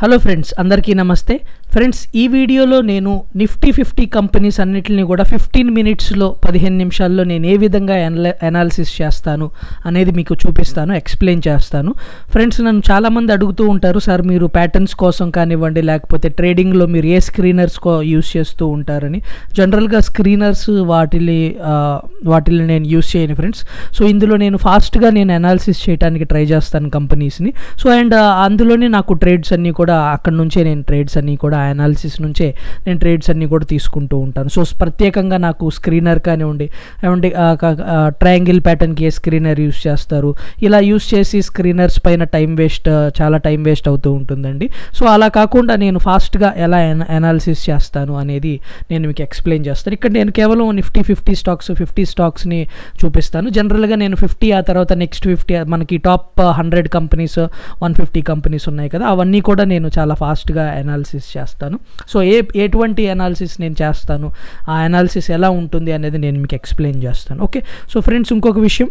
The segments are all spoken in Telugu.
హలో ఫ్రెండ్స్ అందరికీ నమస్తే ఫ్రెండ్స్ ఈ వీడియోలో నేను నిఫ్టీ ఫిఫ్టీ కంపెనీస్ అన్నిటిని కూడా ఫిఫ్టీన్ మినిట్స్లో పదిహేను నిమిషాల్లో నేను ఏ విధంగా అనాలిసిస్ చేస్తాను అనేది మీకు చూపిస్తాను ఎక్స్ప్లెయిన్ చేస్తాను. ఫ్రెండ్స్ నన్ను చాలామంది అడుగుతూ ఉంటారు సార్ మీరు ప్యాటర్న్స్ కోసం కానివ్వండి లేకపోతే ట్రేడింగ్లో మీరు ఏ స్క్రీనర్స్ కో యూస్ చేస్తూ ఉంటారని. జనరల్గా స్క్రీనర్స్ వాటిని వాటిని నేను యూస్ చేయను ఫ్రెండ్స్. సో ఇందులో నేను ఫాస్ట్గా నేను అనాలిసిస్ చేయడానికి ట్రై చేస్తాను కంపెనీస్ని. సో అండ్ అందులోనే నాకు ట్రేడ్స్ అన్నీ కూడా అక్కడ నుంచే నేను ట్రేడ్స్ అన్నీ కూడా అనాలిసిస్ నుంచే నేను ట్రేడ్స్ అన్నీ కూడా తీసుకుంటూ ఉంటాను. సో ప్రత్యేకంగా నాకు స్క్రీనర్ కానివ్వండి ఏమండి ట్రయాంగిల్ ప్యాటర్న్కి ఏ స్క్రీనర్ యూస్ చేస్తారు? ఇలా యూస్ చేసి స్క్రీనర్స్ పైన టైం వేస్ట్ చాలా టైం వేస్ట్ అవుతూ ఉంటుందండి. సో అలా కాకుండా నేను ఫాస్ట్గా ఎలా అనాలిసిస్ చేస్తాను అనేది నేను మీకు ఎక్స్ప్లెయిన్ చేస్తాను. ఇక్కడ నేను కేవలం నిఫ్టీ ఫిఫ్టీ స్టాక్స్ ఫిఫ్టీ స్టాక్స్ని చూపిస్తాను. జనరల్గా నేను ఫిఫ్టీ ఆ తర్వాత నెక్స్ట్ ఫిఫ్టీ మనకి top hundred companies one fifty companies ఉన్నాయి కదా అవన్నీ కూడా నేను చాలా ఫాస్ట్గా అనాలిసిస్ చేస్తాను. సో ఏ ఎటువంటి అనాలిసిస్ నేను చేస్తాను? ఆ అనాలిసిస్ ఎలా ఉంటుంది అనేది నేను మీకు ఎక్స్ప్లెయిన్ చేస్తాను. ఓకే సో ఫ్రెండ్స్ ఇంకొక విషయం.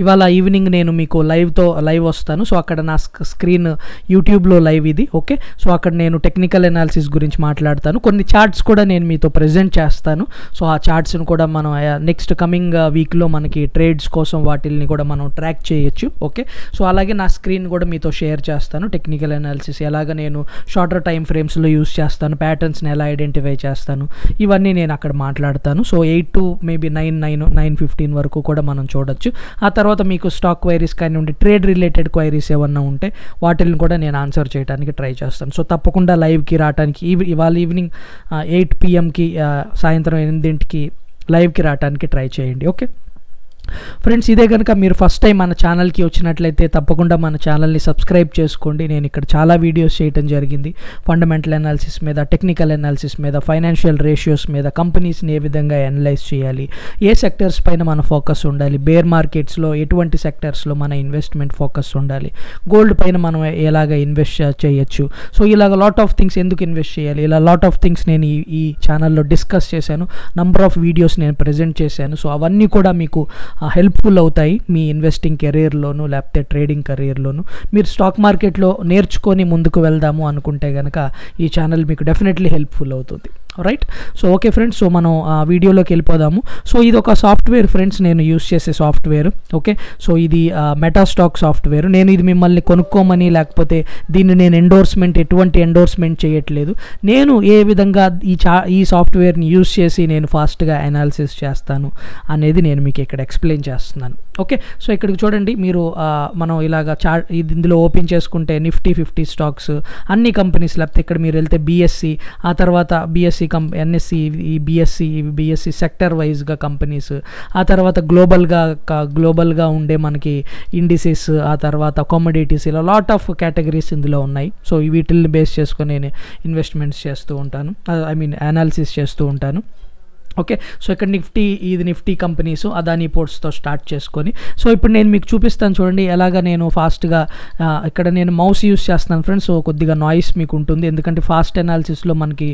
ఇవాళ ఈవినింగ్ నేను మీకు లైవ్తో లైవ్ వస్తాను. సో అక్కడ నా స్క్రీన్ యూట్యూబ్లో లైవ్ ఇది ఓకే సో అక్కడ నేను టెక్నికల్ ఎనాలిసిస్ గురించి మాట్లాడతాను. కొన్ని చార్ట్స్ కూడా నేను మీతో ప్రజెంట్ చేస్తాను. సో ఆ చార్ట్స్ని కూడా మనం నెక్స్ట్ కమింగ్ వీక్లో మనకి ట్రేడ్స్ కోసం వాటిల్ని కూడా మనం ట్రాక్ చేయొచ్చు ఓకే సో అలాగే నా స్క్రీన్ కూడా మీతో షేర్ చేస్తాను టెక్నికల్ ఎనాలిసిస్ ఎలాగ నేను షార్టర్ టైం ఫ్రేమ్స్లో యూస్ చేస్తాను ప్యాటర్న్స్ని ఎలా ఐడెంటిఫై చేస్తాను ఇవన్నీ నేను అక్కడ మాట్లాడతాను. So eight to maybe nine nine nine fifteen వరకు కూడా మనం చూడొచ్చు. ఆ తర్వాత మీకు స్టాక్ క్వైరీస్ కానివ్వండి ట్రేడ్ రిలేటెడ్ క్వైరీస్ ఏమన్నా ఉంటే వాటిని కూడా నేను ఆన్సర్ చేయడానికి ట్రై చేస్తాను. సో తప్పకుండా లైవ్కి రావడానికి ఈవ్ ఇవాళ ఈవినింగ్ ఎయిట్ పిఎంకి సాయంత్రం ఎనిమిదింటికి లైవ్కి రావడానికి ట్రై చేయండి ఓకే ఫ్రెండ్స్ ఇదే కనుక మీరు ఫస్ట్ టైం మన ఛానల్కి వచ్చినట్లయితే తప్పకుండా మన ఛానల్ని సబ్స్క్రైబ్ చేసుకోండి. నేను ఇక్కడ చాలా వీడియోస్ చేయడం జరిగింది. ఫండమెంటల్ అనాలిసిస్ మీద టెక్నికల్ అనాలిసిస్ మీద ఫైనాన్షియల్ రేషియోస్ మీద కంపెనీస్ని ఏ విధంగా అనలైజ్ చేయాలి ఏ సెక్టర్స్ పైన మన ఫోకస్ ఉండాలి బేర్ మార్కెట్స్లో ఎటువంటి సెక్టర్స్లో మన ఇన్వెస్ట్మెంట్ ఫోకస్ ఉండాలి గోల్డ్ పైన మనం ఎలాగ ఇన్వెస్ట్ చేయొచ్చు. సో ఇలాగ లాట్ ఆఫ్ థింగ్స్ ఎందుకు ఇన్వెస్ట్ చేయాలి? ఇలా లాట్ ఆఫ్ థింగ్స్ నేను ఈ ఈ ఛానల్లో డిస్కస్ చేశాను. నంబర్ ఆఫ్ వీడియోస్ నేను ప్రజెంట్ చేశాను. సో అవన్నీ కూడా మీకు హెల్ప్ఫుల్ అవుతాయి మీ ఇన్వెస్టింగ్ కెరీర్లోను లేకపోతే ట్రేడింగ్ కెరీర్లోను మీరు స్టాక్ మార్కెట్లో నేర్చుకొని ముందుకు వెళ్దాము అనుకుంటే కనుక ఈ ఛానల్ మీకు డెఫినెట్లీ హెల్ప్ఫుల్ అవుతుంది. Right so okay friends so మనం వీడియోలోకి వెళ్ళిపోదాము. సో ఇది ఒక సాఫ్ట్వేర్ ఫ్రెండ్స్ నేను యూస్ చేసే సాఫ్ట్వేర్. ఓకే సో ఇది మెటాస్టాక్ సాఫ్ట్వేర్. నేను ఇది మిమ్మల్ని కొనుక్కోమని లేకపోతే దీన్ని నేను ఎండోర్స్మెంట్ ఎటువంటి ఎండోర్స్మెంట్ చేయట్లేదు. నేను ఏ విధంగా ఈ చా ఈ సాఫ్ట్వేర్ని యూస్ చేసి నేను ఫాస్ట్గా అనాలిసిస్ చేస్తాను అనేది నేను మీకు ఇక్కడ ఎక్స్ప్లెయిన్ చేస్తున్నాను. ఓకే. సో ఇక్కడికి చూడండి మీరు మనం ఇలాగ చా ఇది ఇందులో ఓపెన్ చేసుకుంటే నిఫ్టీ ఫిఫ్టీ స్టాక్స్ అన్ని కంపెనీస్ లేకపోతే ఇక్కడ మీరు వెళ్తే బీఎస్సీ ఆ తర్వాత బీఎస్సీ కం ఎన్ఎస్సి ఈ బీఎస్సీ బీఎస్సీ సెక్టర్ వైజ్గా కంపెనీస్ ఆ తర్వాత గ్లోబల్గా గ్లోబల్గా ఉండే మనకి ఇండిసెస్ ఆ తర్వాత కామోడిటీస్ ఇలా లాట్ ఆఫ్ కేటగిరీస్ ఇందులో ఉన్నాయి. సో వీటిల్ని బేస్ చేసుకొని నేను ఇన్వెస్ట్మెంట్స్ చేస్తూ ఉంటాను. ఐ మీన్ అనాలిసిస్ చేస్తూ ఉంటాను. ఓకే? సో ఇక్కడ నిఫ్టీ ఇది నిఫ్టీ కంపెనీస్ అదానీ పోర్ట్స్తో స్టార్ట్ చేసుకొని. సో ఇప్పుడు నేను మీకు చూపిస్తాను చూడండి ఎలాగ నేను ఫాస్ట్గా ఇక్కడ నేను మౌస్ యూస్ చేస్తున్నాను ఫ్రెండ్స్. సో కొద్దిగా నాయిస్ మీకు ఉంటుంది. ఎందుకంటే ఫాస్ట్ అనాలిసిస్లో మనకి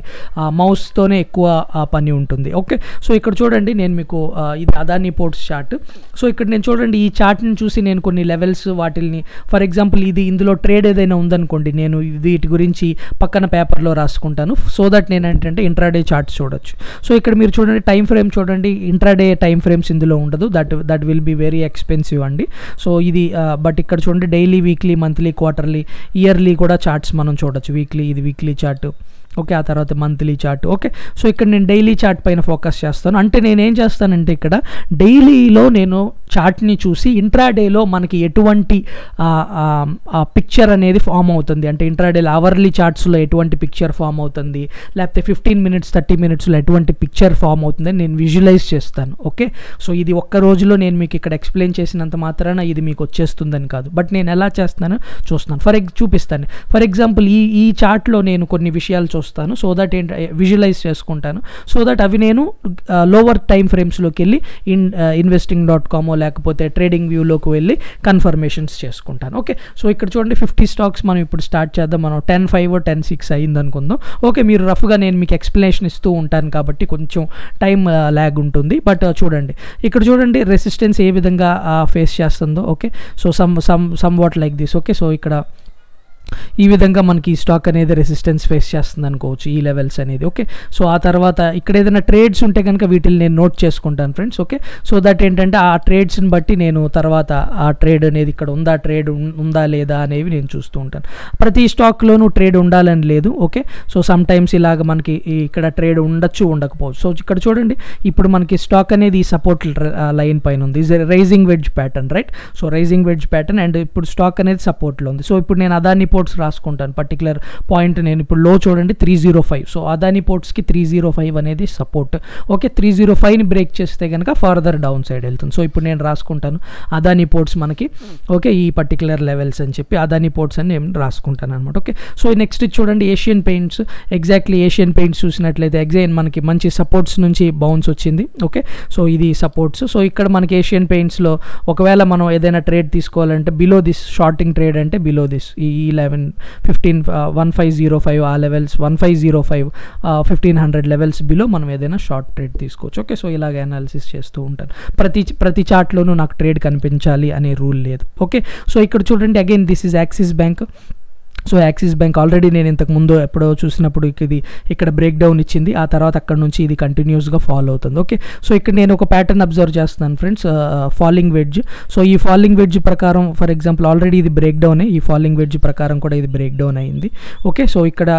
మౌస్తోనే ఎక్కువ పని ఉంటుంది. ఓకే? సో ఇక్కడ చూడండి నేను మీకు ఇది అదానీ పోర్ట్స్ చార్ట్. సో ఇక్కడ నేను చూడండి ఈ చార్ట్ని చూసి నేను కొన్ని లెవెల్స్ వాటిల్ని ఫర్ ఎగ్జాంపుల్ ఇది ఇందులో ట్రేడ్ ఏదైనా ఉందనుకోండి నేను వీటి గురించి పక్కన పేపర్లో రాసుకుంటాను. సో దట్ నేను ఏంటంటే ఇంట్రాడే చార్ట్స్ చూడొచ్చు. సో ఇక్కడ మీరు చూడండి టైం ఫ్రేమ్ చూడండి ఇంట్రాడే టైం ఫ్రేమ్స్ ఇందులో ఉండదు. That that will be very expensive అండి. సో ఇది బట్ ఇక్కడ చూడండి daily weekly monthly quarterly yearly కూడా చార్ట్స్ మనం చూడొచ్చు. వీక్లీ ఇది వీక్లీ చార్ట్ ఓకే ఆ తర్వాత మంత్లీ చార్ట్ ఓకే సో ఇక్కడ నేను డైలీ చార్ట్ పైన ఫోకస్ చేస్తాను. అంటే నేను ఏం చేస్తానంటే ఇక్కడ డైలీలో నేను చార్ట్ని చూసి ఇంట్రాడేలో మనకి ఎటువంటి పిక్చర్ అనేది ఫామ్ అవుతుంది. అంటే ఇంట్రాడేలో అవర్లీ చార్ట్స్లో ఎటువంటి పిక్చర్ ఫామ్ అవుతుంది. లేకపోతే ఫిఫ్టీన్ మినిట్స్ థర్టీ మినిట్స్లో ఎటువంటి పిక్చర్ ఫామ్ అవుతుందని నేను విజువలైజ్ చేస్తాను ఓకే సో ఇది ఒక్క రోజులో నేను మీకు ఇక్కడ ఎక్స్ప్లెయిన్ చేసినంత మాత్రాన ఇది మీకు వచ్చేస్తుందని కాదు. బట్ నేను ఎలా చేస్తానో? చూస్తున్నాను. ఫర్ ఎగ్ చూపిస్తాను. ఫర్ ఎగ్జాంపుల్ ఈ ఈ చార్ట్లో నేను కొన్ని విషయాలు చూస్తాను. సో దట్ ఏంటి విజువలైజ్ చేసుకుంటాను. సో దట్ అవి నేను లోవర్ టైం ఫ్రేమ్స్లోకి వెళ్ళి ఇన్ ఇన్వెస్టింగ్ డాట్ కామో లేకపోతే ట్రేడింగ్ వ్యూలోకి వెళ్ళి కన్ఫర్మేషన్స్ చేసుకుంటాను ఓకే సో ఇక్కడ చూడండి ఫిఫ్టీ స్టాక్స్ మనం ఇప్పుడు స్టార్ట్ చేద్దాం. మనం టెన్ ఫైవ్ టెన్ సిక్స్ అయింది అనుకుందాం ఓకే మీరు రఫ్గా నేను మీకు ఎక్స్ప్లెనేషన్ ఇస్తూ ఉంటాను కాబట్టి కొంచెం టైం ల్యాగ్ ఉంటుంది. బట్ చూడండి. ఇక్కడ చూడండి రెసిస్టెన్స్ ఏ విధంగా ఫేస్ చేస్తుందో okay? So some some somewhat like this okay? So ఇక్కడ ఈ విధంగా మనకి ఈ స్టాక్ అనేది రెసిస్టెన్స్ ఫేస్ చేస్తుంది అనుకోవచ్చు ఈ లెవెల్స్ అనేది ఓకే సో ఆ తర్వాత ఇక్కడ ఏదైనా ట్రేడ్స్ ఉంటే కనుక వీటిని నేను నోట్ చేసుకుంటాను ఫ్రెండ్స్ ఓకే సో దట్ ఏంటంటే ఆ ట్రేడ్స్ని బట్టి నేను తర్వాత ఆ ట్రేడ్ అనేది ఇక్కడ ఉందా ట్రేడ్ ఉందా లేదా అనేవి నేను చూస్తూ ఉంటాను. ప్రతి స్టాక్లోనూ ట్రేడ్ ఉండాలని లేదు ఓకే సో సమ్ టైమ్స్ ఇలాగ మనకి ఇక్కడ ట్రేడ్ ఉండొచ్చు ఉండకపోవచ్చు. సో ఇక్కడ చూడండి ఇప్పుడు మనకి స్టాక్ అనేది ఈ సపోర్ట్ లైన్ పైన ఉంది. Rising wedge pattern right so rising wedge pattern and ఇప్పుడు స్టాక్ అనేది సపోర్ట్లో ఉంది. సో ఇప్పుడు నేను అదాన్ని పోర్ట్స్ రాసుకుంటాను. పర్టికులర్ పాయింట్ నేను ఇప్పుడు లో చూడండి three zero five so Adani పోర్ట్స్కి three zero five అనేది సపోర్ట్ ఓకే త్రీ జీరో ఫైవ్ని బ్రేక్ చేస్తే కనుక ఫర్దర్ డౌన్ సైడ్ వెళ్తుంది. సో ఇప్పుడు నేను రాసుకుంటాను. అదాని పోర్ట్స్ మనకి ఓకే ఈ పర్టికులర్ లెవెల్స్ అని చెప్పి అదాని పోర్ట్స్ అని నేను రాసుకుంటాను అనమాట ఓకే సో నెక్స్ట్ చూడండి Asian Paints exactly Asian Paints చూసినట్లయితే ఎగ్జైన్ మనకి మంచి సపోర్ట్స్ నుంచి బౌన్స్ వచ్చింది. ఓకే సో ఇది సపోర్ట్స్ సో ఇక్కడ మనకి ఏషియన్ పెయింట్స్లో ఒకవేళ మనం ఏదైనా ట్రేడ్ తీసుకోవాలంటే బిలో దిస్ షార్టింగ్ ట్రేడ్ అంటే బిలో దిస్ ఈ eleven fifteen one five zero five ఆ levels one five zero five fifteen hundred levels below మనం ఏదైనా షార్ట్ ట్రేడ్ తీసుకోవచ్చు. ఓకే సో ఇలాగ అనాలిసిస్ చేస్తూ ఉంటాను. ప్రతి ప్రతి చార్ట్లోనూ నాకు ట్రేడ్ కనిపించాలి అనే రూల్ లేదు. ఓకే సో ఇక్కడ చూడండి again this is Axis Bank so Axis Bank already నేను ఇంతకు ముందు ఎప్పుడో చూసినప్పుడు ఇది ఇక్కడ బ్రేక్ డౌన్ ఇచ్చింది. ఆ తర్వాత అక్కడ నుంచి ఇది కంటిన్యూస్గా ఫాలో అవుతుంది. ఓకే సో ఇక్కడ నేను ఒక ప్యాటర్న్ అబ్జర్వ్ చేస్తున్నాను ఫ్రెండ్స్ ఫాలింగ్ వెడ్జ్ సో ఈ ఫాలింగ్ వెడ్జ్ ప్రకారం ఫర్ ఎగ్జాంపుల్ ఆల్రెడీ ఇది బ్రేక్ డౌన్ ఈ ఫాలింగ్ వెడ్జ్ ప్రకారం కూడా ఇది బ్రేక్ డౌన్ అయింది. ఓకే సో ఇక్కడ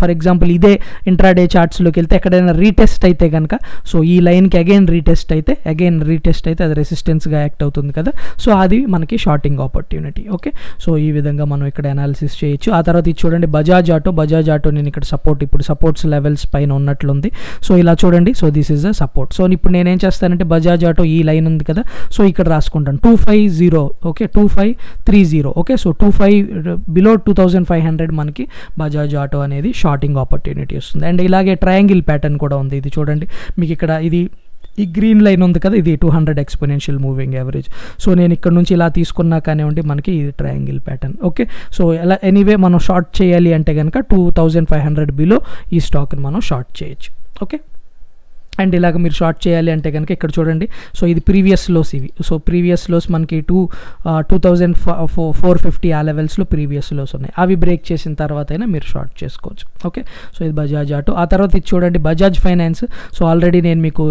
ఫర్ ఎగ్జాంపుల్ ఇదే ఇంట్రాడే చార్ట్స్లోకి వెళ్తే ఎక్కడైనా రీటెస్ట్ అయితే కనుక సో ఈ లైన్కి అగైన్ రీటెస్ట్ అయితే అగైన్ రీటెస్ట్ అయితే అది రెసిస్టెన్స్గా యాక్ట్ అవుతుంది కదా. సో అది మనకి షార్టింగ్ ఆపర్చునిటీ ఓకే సో ఈ విధంగా మనం ఇక్కడ అనాలిసిస్ చేయొచ్చు ఆ తర్వాత ఇది చూడండి బజాజ్ ఆటో బజాజ్ ఆటో నేను ఇక్కడ సపోర్ట్ ఇప్పుడు సపోర్ట్స్ లెవెల్స్ పైన ఉన్నట్లుంది. సో ఇలా చూడండి. So this is a support so ఇప్పుడు నేనేం చేస్తానంటే బజాజ్ ఆటో ఈ లైన్ ఉంది కదా సో ఇక్కడ రాసుకుంటాను. Two five zero okay two five three zero okay so two five below two thousand five hundred మనకి బజాజ్ ఆటో అనేది షార్టింగ్ ఆపర్చునిటీ వస్తుంది. అండ్ ఇలాగే ట్రయాంగిల్ ప్యాటర్న్ కూడా ఉంది. ఇది చూడండి. మీకు ఇక్కడ ఇది ఈ గ్రీన్ లైన్ ఉంది కదా ఇది two hundred exponential moving average. So నేను ఇక్కడ నుంచి ఇలా తీసుకున్నా కానివ్వండి మనకి ఇది ట్రయాంగిల్ ప్యాటర్న్. ఓకే? సో ఎలా ఎనీవే మనం షార్ట్ చేయాలి అంటే కనుక two thousand five hundred below ఈ స్టాక్ని మనం షార్ట్ చేయొచ్చు. ఓకే? అండ్ ఇలాగ మీరు షార్ట్ చేయాలి అంటే కనుక ఇక్కడ చూడండి. సో ఇది ప్రీవియస్ లోస్ ఇవి. సో ప్రీవియస్ లోస్ మనకి two two thousand four fifty ఆ లెవెల్స్లో ప్రీవియస్ లోస్ ఉన్నాయి. అవి బ్రేక్ చేసిన తర్వాత అయినా మీరు షార్ట్ చేసుకోవచ్చు. ఓకే? సో ఇది బజాజ్ ఆటో. ఆ తర్వాత ఇది చూడండి బజాజ్ ఫైనాన్స్. సో ఆల్రెడీ నేను మీకు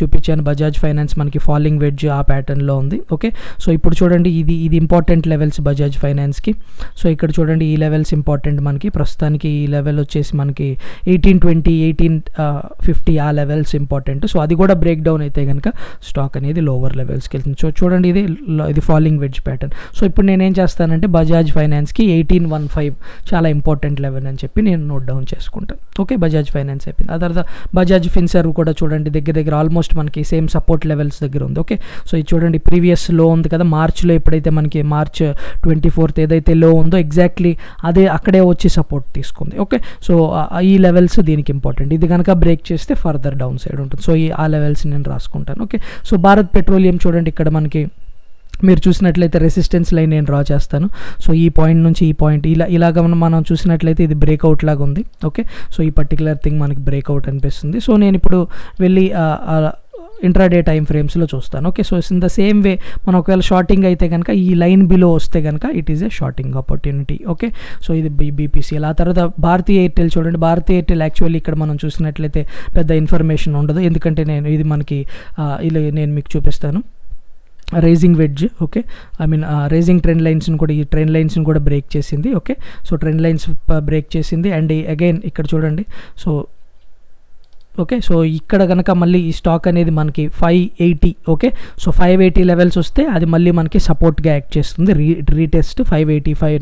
చూపించాను బజాజ్ ఫైనాన్స్ మనకి ఫాలింగ్ వెడ్జ్ ఆ ప్యాటర్న్లో ఉంది. ఓకే? సో ఇప్పుడు చూడండి ఇది ఇది ఇంపార్టెంట్ లెవెల్స్ బజాజ్ ఫైనాన్స్కి సో ఇక్కడ చూడండి ఈ లెవెల్స్ ఇంపార్టెంట్ మనకి. ప్రస్తుతానికి ఈ లెవెల్ వచ్చేసి మనకి ఎయిటీన్ ట్వంటీ ఎయిటీన్ ఫిఫ్టీ ఆ లెవెల్స్ ఇంపార్టెంట్ సో అది కూడా బ్రేక్ డౌన్ అయితే కనుక స్టాక్ అనేది లోవర్ లెవెల్స్కి వెళ్తుంది. సో చూడండి ఇది ఇది ఫాలింగ్ వెడ్జ్ ప్యాటర్న్ సో ఇప్పుడు నేనేం చేస్తానంటే బజాజ్ ఫైనాన్స్కి ఎయిటీన్ వన్ ఫైవ్ చాలా ఇంపార్టెంట్ లెవెల్ అని చెప్పి నేను నోట్ డౌన్ చేసుకుంటాను. ఓకే బజాజ్ ఫైనాన్స్ అయిపోయింది. ఆ తర్వాత బజాజ్ ఫిన్సర్వ్ కూడా చూడండి దగ్గర దగ్గర ఆల్మోస్ట్ మనకి సేమ్ సపోర్ట్ లెవెల్స్ దగ్గర ఉంది. ఓకే సో ఇది చూడండి ప్రీవియస్లో ఉంది కదా మార్చ్లో ఎప్పుడైతే మనకి మార్చ్ ట్వంటీ ఫోర్త్ ఏదైతే లో ఉందో ఎగ్జాక్ట్లీ అదే అక్కడే వచ్చి సపోర్ట్ తీసుకుంది. ఓకే సో ఈ లెవెల్స్ దీనికి ఇంపార్టెంట్ ఇది కనుక బ్రేక్ చేస్తే ఫర్దర్ డౌన్ సైడ్ ఉంటుంది. సో ఈ ఆ లెవెల్స్ నేను రాసుకుంటాను. ఓకే సో భారత్ పెట్రోలియం చూడండి ఇక్కడ మనకి మీరు చూసినట్లయితే రెసిస్టెన్స్ లైన్ నేను డ్రా చేస్తాను. సో ఈ పాయింట్ నుంచి ఈ పాయింట్ ఇలా ఇలాగ మనం చూసినట్లయితే ఇది బ్రేక్అవుట్ లాగా ఉంది. ఓకే సో ఈ పర్టికులర్ థింగ్ మనకి బ్రేక్అవుట్ అనిపిస్తుంది. సో నేను ఇప్పుడు వెళ్ళి ఇంట్రాడే టైం ఫ్రేమ్స్లో చూస్తాను. Okay so in the same way మనం ఒకవేళ షార్టింగ్ అయితే కనుక ఈ లైన్ బిలో వస్తే కనుక it is a shorting opportunity okay so ఇది బీపీసీఎల్ ఆ తర్వాత భారతీయ ఎయిర్టెల్ చూడండి. భారతీయ ఎయిర్టెల్ యాక్చువల్లీ ఇక్కడ మనం చూసినట్లయితే పెద్ద ఇన్ఫర్మేషన్ ఉండదు. ఎందుకంటే నేను ఇది మనకి ఇలా నేను మీకు చూపిస్తాను. Rising wedge okay I mean rising trend లైన్స్ని కూడా ఈ ట్రెండ్ లైన్స్ని కూడా బ్రేక్ చేసింది. Okay so trend lines break చేసింది. అండ్ అగైన్ ఇక్కడ చూడండి. So okay? సో ఇక్కడ కనుక మళ్ళీ ఈ స్టాక్ అనేది మనకి five eighty okay? So five eighty levels వస్తే అది మళ్ళీ మనకి సపోర్ట్గా యాక్ట్ చేస్తుంది. Re retest five eighty five